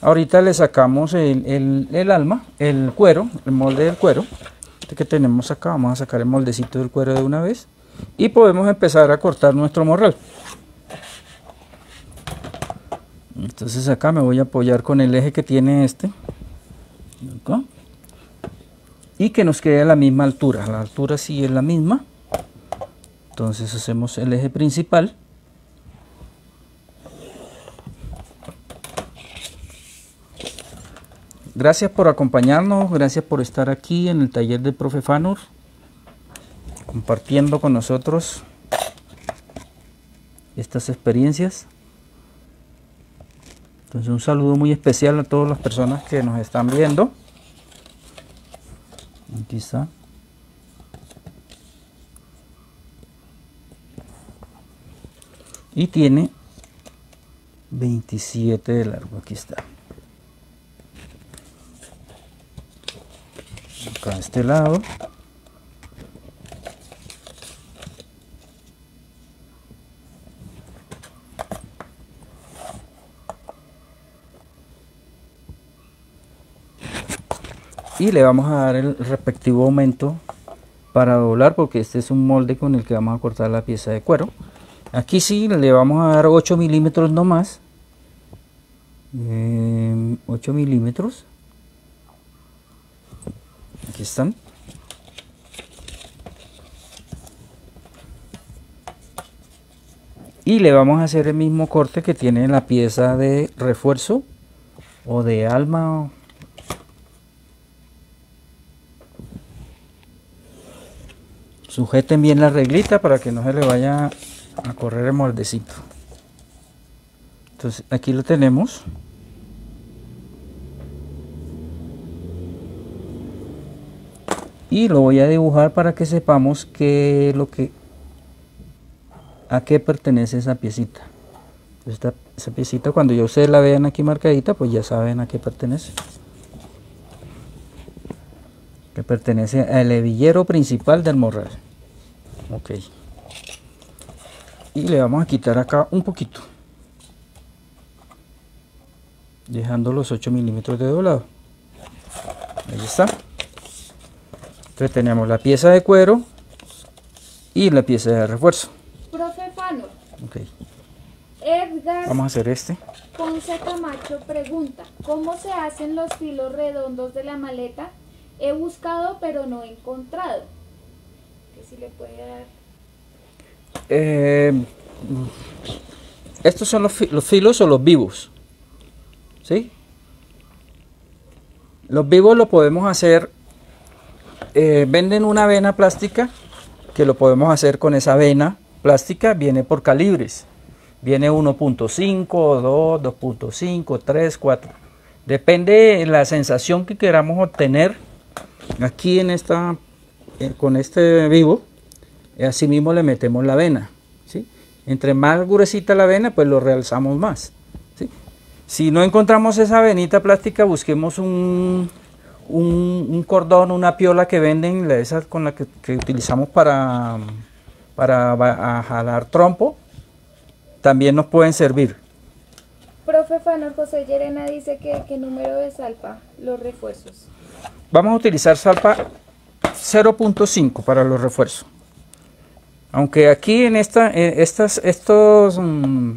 Ahorita le sacamos el, el- alma, el cuero, el molde del cuero este que tenemos acá. Vamos a sacar el moldecito del cuero de una vez y podemos empezar a cortar nuestro morral. Entonces acá me voy a apoyar con el eje que tiene este. Y que nos quede a la misma altura. La altura sí es la misma. Entonces hacemos el eje principal. gracias por acompañarnos, gracias por estar aquí en el taller del profe Fanur, compartiendo con nosotros estas experiencias. Entonces un saludo muy especial a todas las personas que nos están viendo. Aquí está. Y tiene 27 de largo, aquí está. Acá a este lado. Y le vamos a dar el respectivo aumento para doblar porque este es un molde con el que vamos a cortar la pieza de cuero. Aquí sí le vamos a dar 8 milímetros no más 8 em, milímetros. Aquí están. Y le vamos a hacer el mismo corte que tiene la pieza de refuerzo o de alma Sujeten bien la reglita para que no se le vaya a correr el moldecito. Entonces aquí lo tenemos. Y lo voy a dibujar para que sepamos qué lo que a qué pertenece esa piecita. Esta, esa piecita cuando yo ustedes la vean aquí marcadita, pues ya saben a qué pertenece que pertenece al hebillero principal del morral ok. Y le vamos a quitar acá un poquito. Dejando los 8 milímetros de doblado. Ahí está. Entonces tenemos la pieza de cuero y la pieza de refuerzo. Profe Fano. Okay. Edgar vamos a hacer este. Ponce Camacho pregunta ¿cómo se hacen los filos redondos de la maleta? he buscado pero no he encontrado si le puede dar. Eh, estos son los, filos o los vivos. ¿Sí? Los vivos lo podemos hacer. Eh, venden una vena plástica que lo podemos hacer con esa vena plástica. Viene por calibres. Viene 1.5, 2, 2.5, 3, 4. Depende de la sensación que queramos obtener aquí en esta con este vivo, eh, así mismo le metemos la vena. ¿sí? Entre más gruesita la vena, pues lo realzamos más. ¿sí? Si no encontramos esa venita plástica, busquemos un, un, cordón, una piola que venden, esa con la que, utilizamos para, para jalar trompo, también nos pueden servir. Profe Fanor José Llerena dice que qué número de salpa los refuerzos. Vamos a utilizar salpa 0.5 para los refuerzos. Aunque aquí en esta, estas, estos, mm,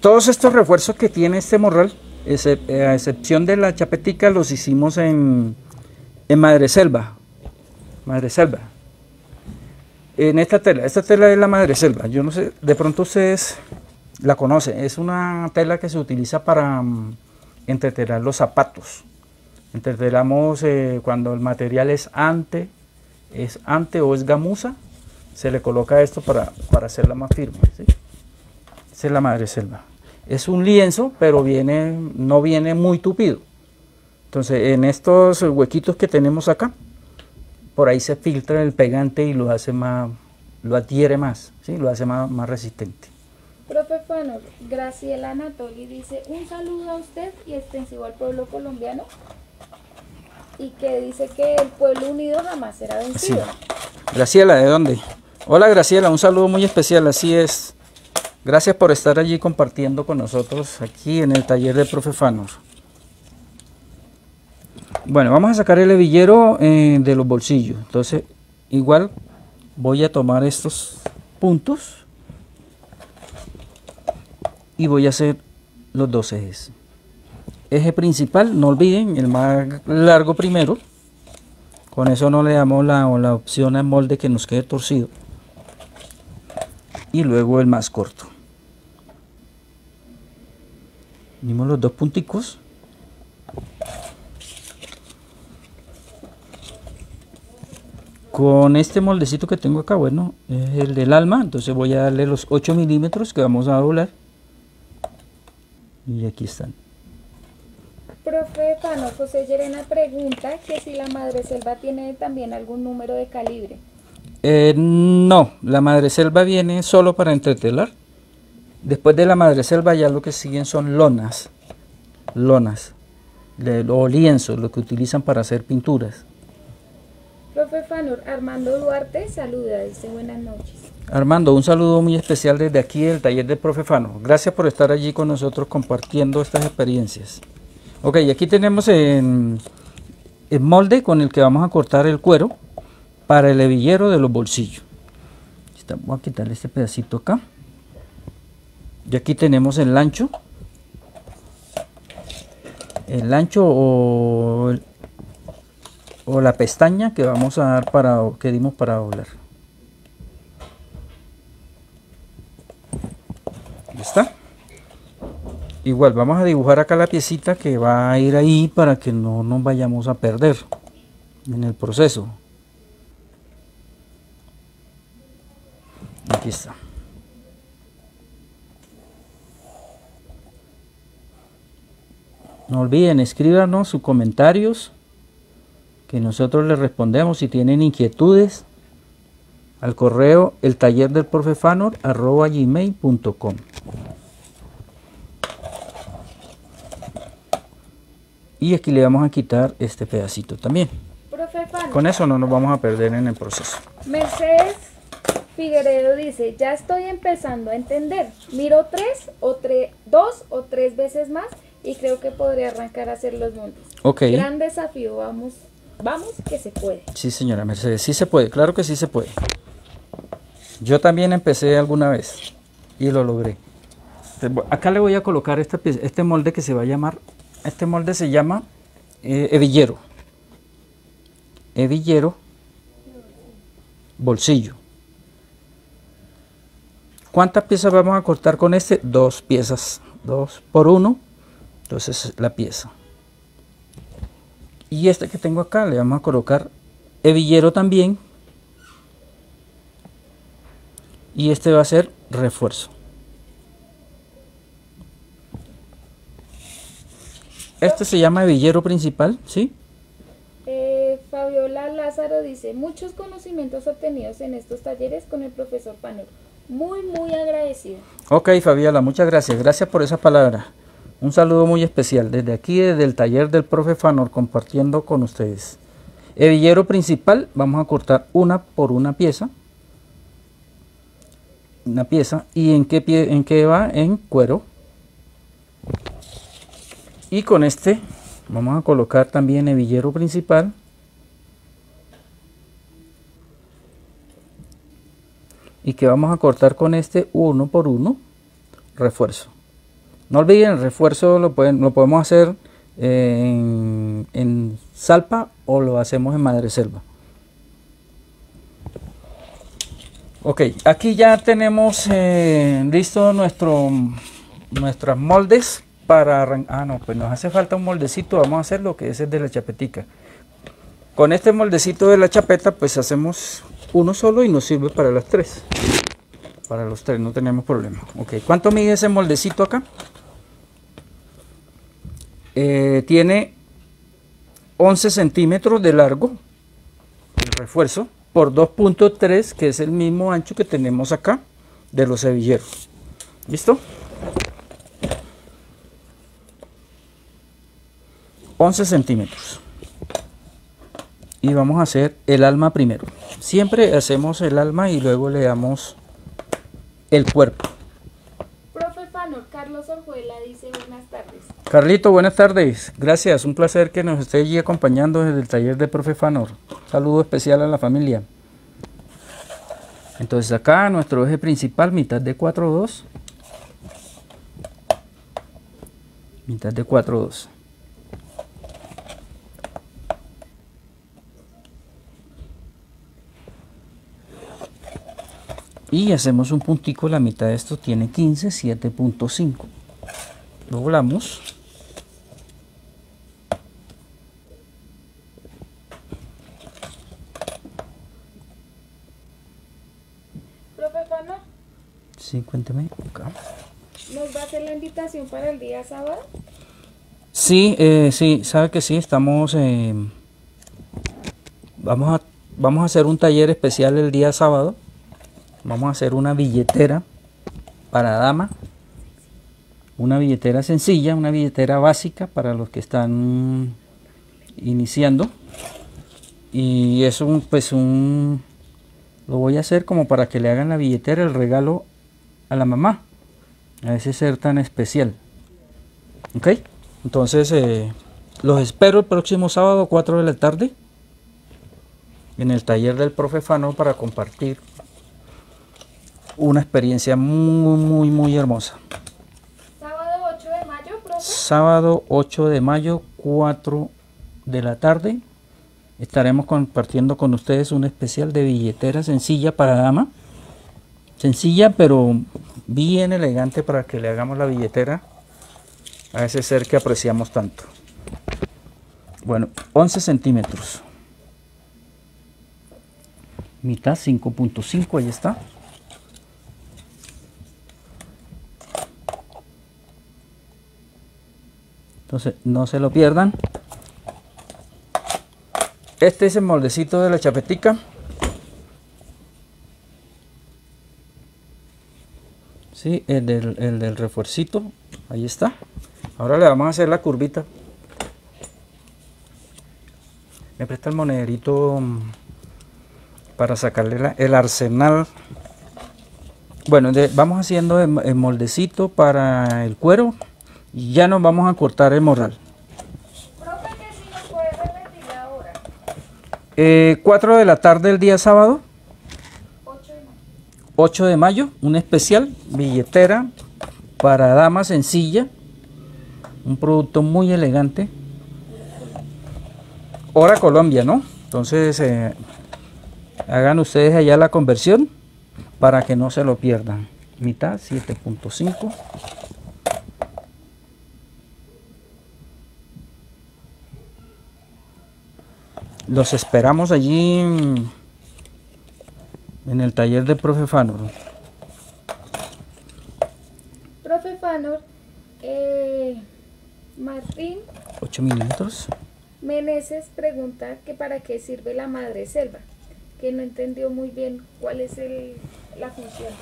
todos estos refuerzos que tiene este morral, a excepción de la chapetica, los hicimos en, en madre selva. Madre selva. En esta tela, esta tela es la madre selva. Yo no sé, de pronto ustedes la conocen. Es una tela que se utiliza para mm, entretelar los zapatos. Enterramos eh, cuando el material es ante, es ante o es gamuza, se le coloca esto para, hacerla más firme. Esa es la madre selva. Es un lienzo, pero viene, no viene muy tupido. Entonces, en estos huequitos que tenemos acá, por ahí se filtra el pegante y lo hace más, lo adhiere más, ¿sí? lo hace más, más resistente. Profe bueno, Graciela Anatoli dice un saludo a usted y extensivo al pueblo colombiano y que dice que el pueblo unido jamás será vencido. Graciela, ¿de dónde? Hola Graciela, un saludo muy especial, así es. Gracias por estar allí compartiendo con nosotros aquí en el taller de Profe Fanos. Bueno, vamos a sacar el hebillero eh, de los bolsillos. Entonces, igual voy a tomar estos puntos y voy a hacer los dos ejes eje principal, no olviden, el más largo primero. Con eso no le damos la, la opción al molde que nos quede torcido. Y luego el más corto. Unimos los dos punticos. Con este moldecito que tengo acá, bueno, es el del alma. Entonces voy a darle los 8 milímetros que vamos a doblar. Y aquí están. Profe Fano, José Llerena pregunta que si la madre selva tiene también algún número de calibre. Eh, no, la madre selva viene solo para entretelar. Después de la madre selva ya lo que siguen son lonas, lonas, o lienzos, lo que utilizan para hacer pinturas. Profe Fanor, Armando Duarte saluda, dice buenas noches. Armando, un saludo muy especial desde aquí del taller del profe Fanor. Gracias por estar allí con nosotros compartiendo estas experiencias. Ok, aquí tenemos el, molde con el que vamos a cortar el cuero para el hebillero de los bolsillos. Voy a quitarle este pedacito acá. Y aquí tenemos el ancho. El ancho o la pestaña que vamos a dar para que dimos para doblar está igual vamos a dibujar acá la piecita que va a ir ahí para que no nos vayamos a perder en el proceso. Aquí está. No olviden escríbanos sus comentarios que nosotros les respondemos si tienen inquietudes al correo el taller del profefanor arroba gmail.com y aquí le vamos a quitar este pedacito también con eso no nos vamos a perder en el proceso Mercedes Figueredo dice ya estoy empezando a entender miro tres o tres dos o tres veces más y creo que podría arrancar a hacer los montes okay. gran desafío vamos Vamos que se puede. Sí, señora Mercedes, sí se puede, claro que sí se puede. Yo también empecé alguna vez y lo logré. Acá le voy a colocar este, este molde que se va a llamar, este molde se llama eh, hebillero. Hebillero, bolsillo. ¿Cuántas piezas vamos a cortar con este? Dos piezas, dos por uno. Entonces la pieza. Y este que tengo acá le vamos a colocar hebillero también. Y este va a ser refuerzo. Este se llama hebillero principal, ¿sí? Eh, Fabiola Lázaro dice, muchos conocimientos obtenidos en estos talleres con el profesor Panero. Muy, muy agradecido. Ok, Fabiola, muchas gracias. Gracias por esa palabra. Un saludo muy especial desde aquí, desde el taller del profe Fanor, compartiendo con ustedes. Hebillero principal, vamos a cortar una por una pieza. Una pieza. ¿Y en qué, pie, en qué va? En cuero. Y con este vamos a colocar también hebillero principal. Y que vamos a cortar con este uno por uno refuerzo. No olviden, el refuerzo lo, pueden, lo podemos hacer en, en, salpa o lo hacemos en madre selva. Ok, aquí ya tenemos eh, listo nuestro, nuestras moldes para arrancar. Ah, no, pues nos hace falta un moldecito, vamos a hacer lo que es el de la chapetica. Con este moldecito de la chapeta, pues hacemos uno solo y nos sirve para las tres. Para los tres, no tenemos problema. Ok, ¿cuánto mide ese moldecito acá? Eh, tiene 11 centímetros de largo, el refuerzo, por 2.3, que es el mismo ancho que tenemos acá de los hebilleros. ¿Listo? 11 centímetros. Y vamos a hacer el alma primero. Siempre hacemos el alma y luego le damos el cuerpo. Profe Fanor, Carlos Orjuela dice buenas tardes. Carlito, buenas tardes. Gracias, un placer que nos esté allí acompañando desde el taller de Profe Fanor. saludo especial a la familia. Entonces acá nuestro eje principal, mitad de 4-2. Mitad de 4-2. y hacemos un puntico, la mitad de esto tiene 15, 7.5. Doblamos. Profe, ¿cuándo? Sí, cuénteme. Acá. ¿Nos va a hacer la invitación para el día sábado? Sí, eh, sí, sabe que sí, estamos... Eh, vamos, a, vamos a hacer un taller especial el día sábado Vamos a hacer una billetera para dama. Una billetera sencilla, una billetera básica para los que están iniciando. Y es un, pues un... Lo voy a hacer como para que le hagan la billetera, el regalo a la mamá. A ese ser tan especial. ¿Ok? Entonces, eh, los espero el próximo sábado, 4 de la tarde, en el taller del profe Fano para compartir una experiencia muy, muy, muy hermosa. Sábado 8 de mayo, profe. Sábado 8 de mayo, 4 de la tarde, estaremos compartiendo con ustedes un especial de billetera sencilla para dama. Sencilla, pero bien elegante para que le hagamos la billetera a ese ser que apreciamos tanto. Bueno, 11 centímetros. Mitad 5.5, ahí está. Entonces, no se lo pierdan. Este es el moldecito de la chapetica. Sí, el del, el refuercito. Ahí está. Ahora le vamos a hacer la curvita. Me presta el monederito mm, para sacarle la- el arsenal. Bueno, vamos haciendo el moldecito para el cuero y ya nos vamos a cortar el morral. Profe, hora. 4 de la tarde el día sábado, 8 de mayo. 8 de mayo, un especial, billetera para dama sencilla, un producto muy elegante. Hora Colombia, ¿no? Entonces, eh, hagan ustedes allá la conversión para que no se lo pierdan. Mitad 7.5. Los esperamos allí en el taller de profe Fanor. Profe Fanor, eh, Martín 8 milímetros. Meneses pregunta que para qué sirve la madre selva, que no entendió muy bien cuál es el, la función.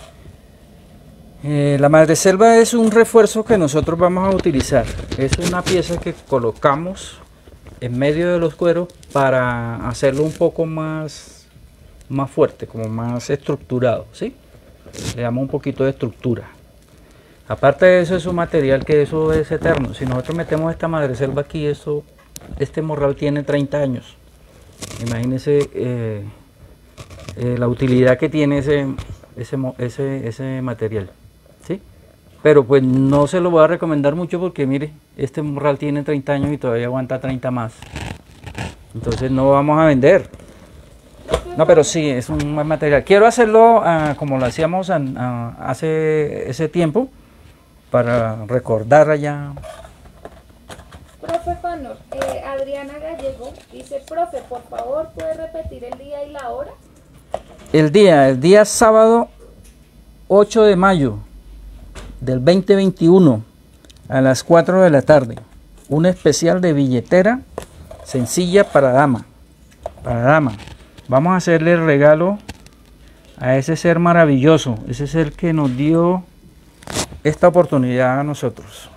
Eh, la madreselva es un refuerzo que nosotros vamos a utilizar. Es una pieza que colocamos en medio de los cueros para hacerlo un poco más, más fuerte, como más estructurado, ¿sí? Le damos un poquito de estructura. Aparte de eso es un material que eso es eterno. Si nosotros metemos esta madreselva aquí, eso, este morral tiene 30 años. Imagínense eh, eh, la utilidad que tiene ese, ese, ese, ese material. Pero pues no se lo voy a recomendar mucho porque mire, este morral tiene 30 años y todavía aguanta 30 más. Entonces no vamos a vender. No, pero sí, es un buen material. Quiero hacerlo ah, como lo hacíamos ah, hace ese tiempo para recordar allá. Profe Fanor, eh, Adriana Gallego dice, profe, por favor, ¿puede repetir el día y la hora? El día, el día sábado 8 de mayo del 2021 a las 4 de la tarde. Un especial de billetera sencilla para dama. Para dama. Vamos a hacerle el regalo a ese ser maravilloso, ese ser que nos dio esta oportunidad a nosotros.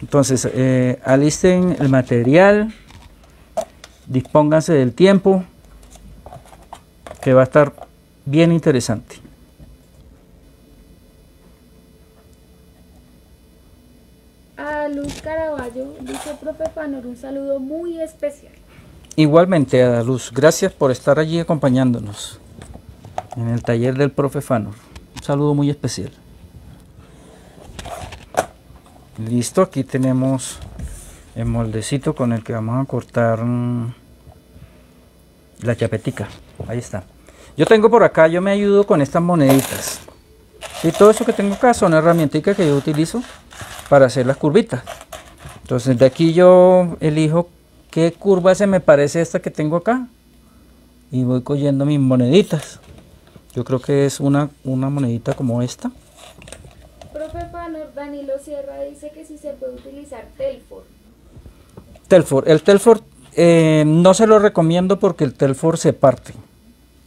Entonces, eh, alisten el material, dispónganse del tiempo, que va a estar bien interesante. A Luz Caraballo dice, profe Fanor, un saludo muy especial. Igualmente, a Luz, gracias por estar allí acompañándonos en el taller del profe Fanor. Un saludo muy especial. Listo, aquí tenemos el moldecito con el que vamos a cortar mm, la chapetica. Ahí está. Yo tengo por acá, yo me ayudo con estas moneditas. Y todo eso que tengo acá son herramientas que yo utilizo para hacer las curvitas. Entonces de aquí yo elijo qué curva se me parece esta que tengo acá y voy cogiendo mis moneditas. Yo creo que es una, una monedita como esta. Profe Fanor, Danilo Sierra dice que si se puede utilizar Telfor. Telfor. El Telfor eh, no se lo recomiendo porque el Telfor se parte,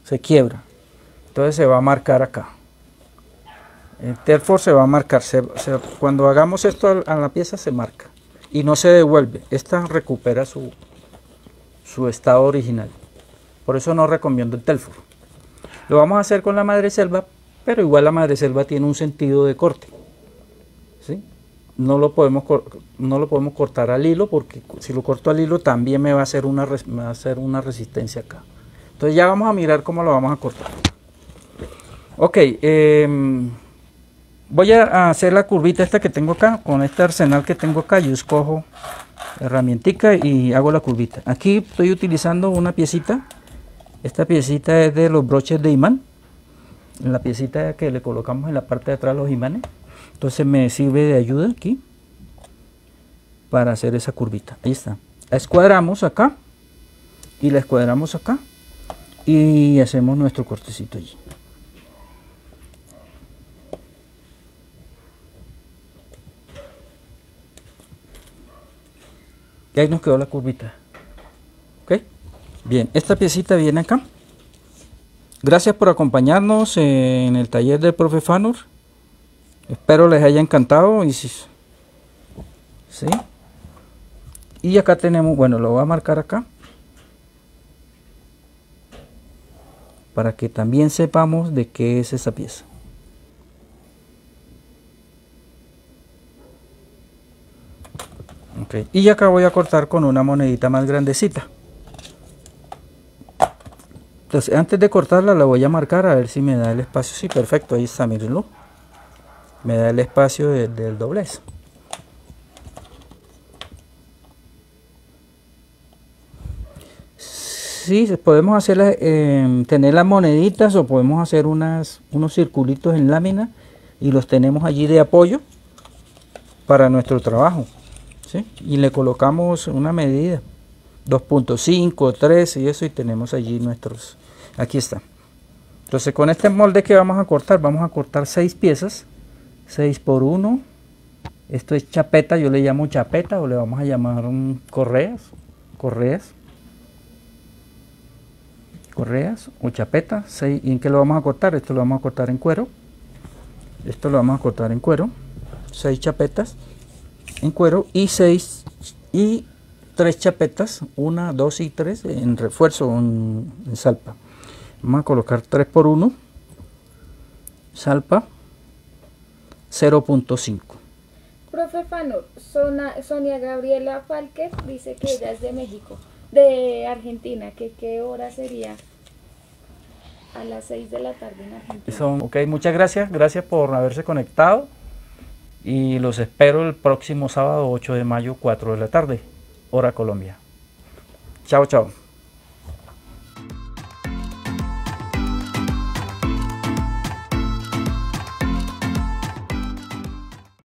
se quiebra. Entonces se va a marcar acá. El Telfor se va a marcar. cuando hagamos esto a, la pieza se marca. Y no se devuelve. Esta recupera su, estado original. Por eso no recomiendo el Telfor. Lo vamos a hacer con la madre selva, pero igual la madre selva tiene un sentido de corte. ¿sí? No, lo podemos, no lo podemos cortar al hilo porque si lo corto al hilo también me va a hacer una, va a hacer una resistencia acá. Entonces ya vamos a mirar cómo lo vamos a cortar. Ok, em, voy a hacer la curvita esta que tengo acá, con este arsenal que tengo acá, yo escojo herramientica y hago la curvita. Aquí estoy utilizando una piecita esta piecita es de los broches de imán. La piecita que le colocamos en la parte de atrás los imanes. Entonces me sirve de ayuda aquí para hacer esa curvita. Ahí está. La escuadramos acá y la escuadramos acá y hacemos nuestro cortecito allí. Y ahí nos quedó la curvita. Bien, esta piecita viene acá. Gracias por acompañarnos en el taller del profe Fanur. Espero les haya encantado. Y, ¿sí? y acá tenemos, bueno, lo voy a marcar acá. Para que también sepamos de qué es esa pieza. Okay. Y acá voy a cortar con una monedita más grandecita. Entonces, antes de cortarla la voy a marcar a ver si me da el espacio. Sí, perfecto, ahí está, mírenlo. Me da el espacio del doblez. Sí, podemos hacer eh, tener las moneditas o podemos hacer unas, unos circulitos en lámina y los tenemos allí de apoyo para nuestro trabajo. ¿Sí? Y le colocamos una medida, 2.5, 3 y eso y tenemos allí nuestros, aquí está entonces con este molde que vamos a cortar vamos a cortar seis piezas 6 por 1 esto es chapeta yo le llamo chapeta o le vamos a llamar un correas correas correas o chapeta ¿y en qué lo vamos a cortar? esto lo vamos a cortar en cuero esto lo vamos a cortar en cuero 6 chapetas en cuero y 6 y 3 chapetas 1, 2 y 3 en refuerzo en salpa Vamos a colocar 3 por 1 salpa 0.5. Profe Fanur, Sonia Gabriela Falque dice que ella es de México, de Argentina, que qué hora sería a las 6 de la tarde en Argentina. Son, ok, muchas gracias, gracias por haberse conectado y los espero el próximo sábado 8 de mayo 4 de la tarde, hora Colombia. Chao, chao.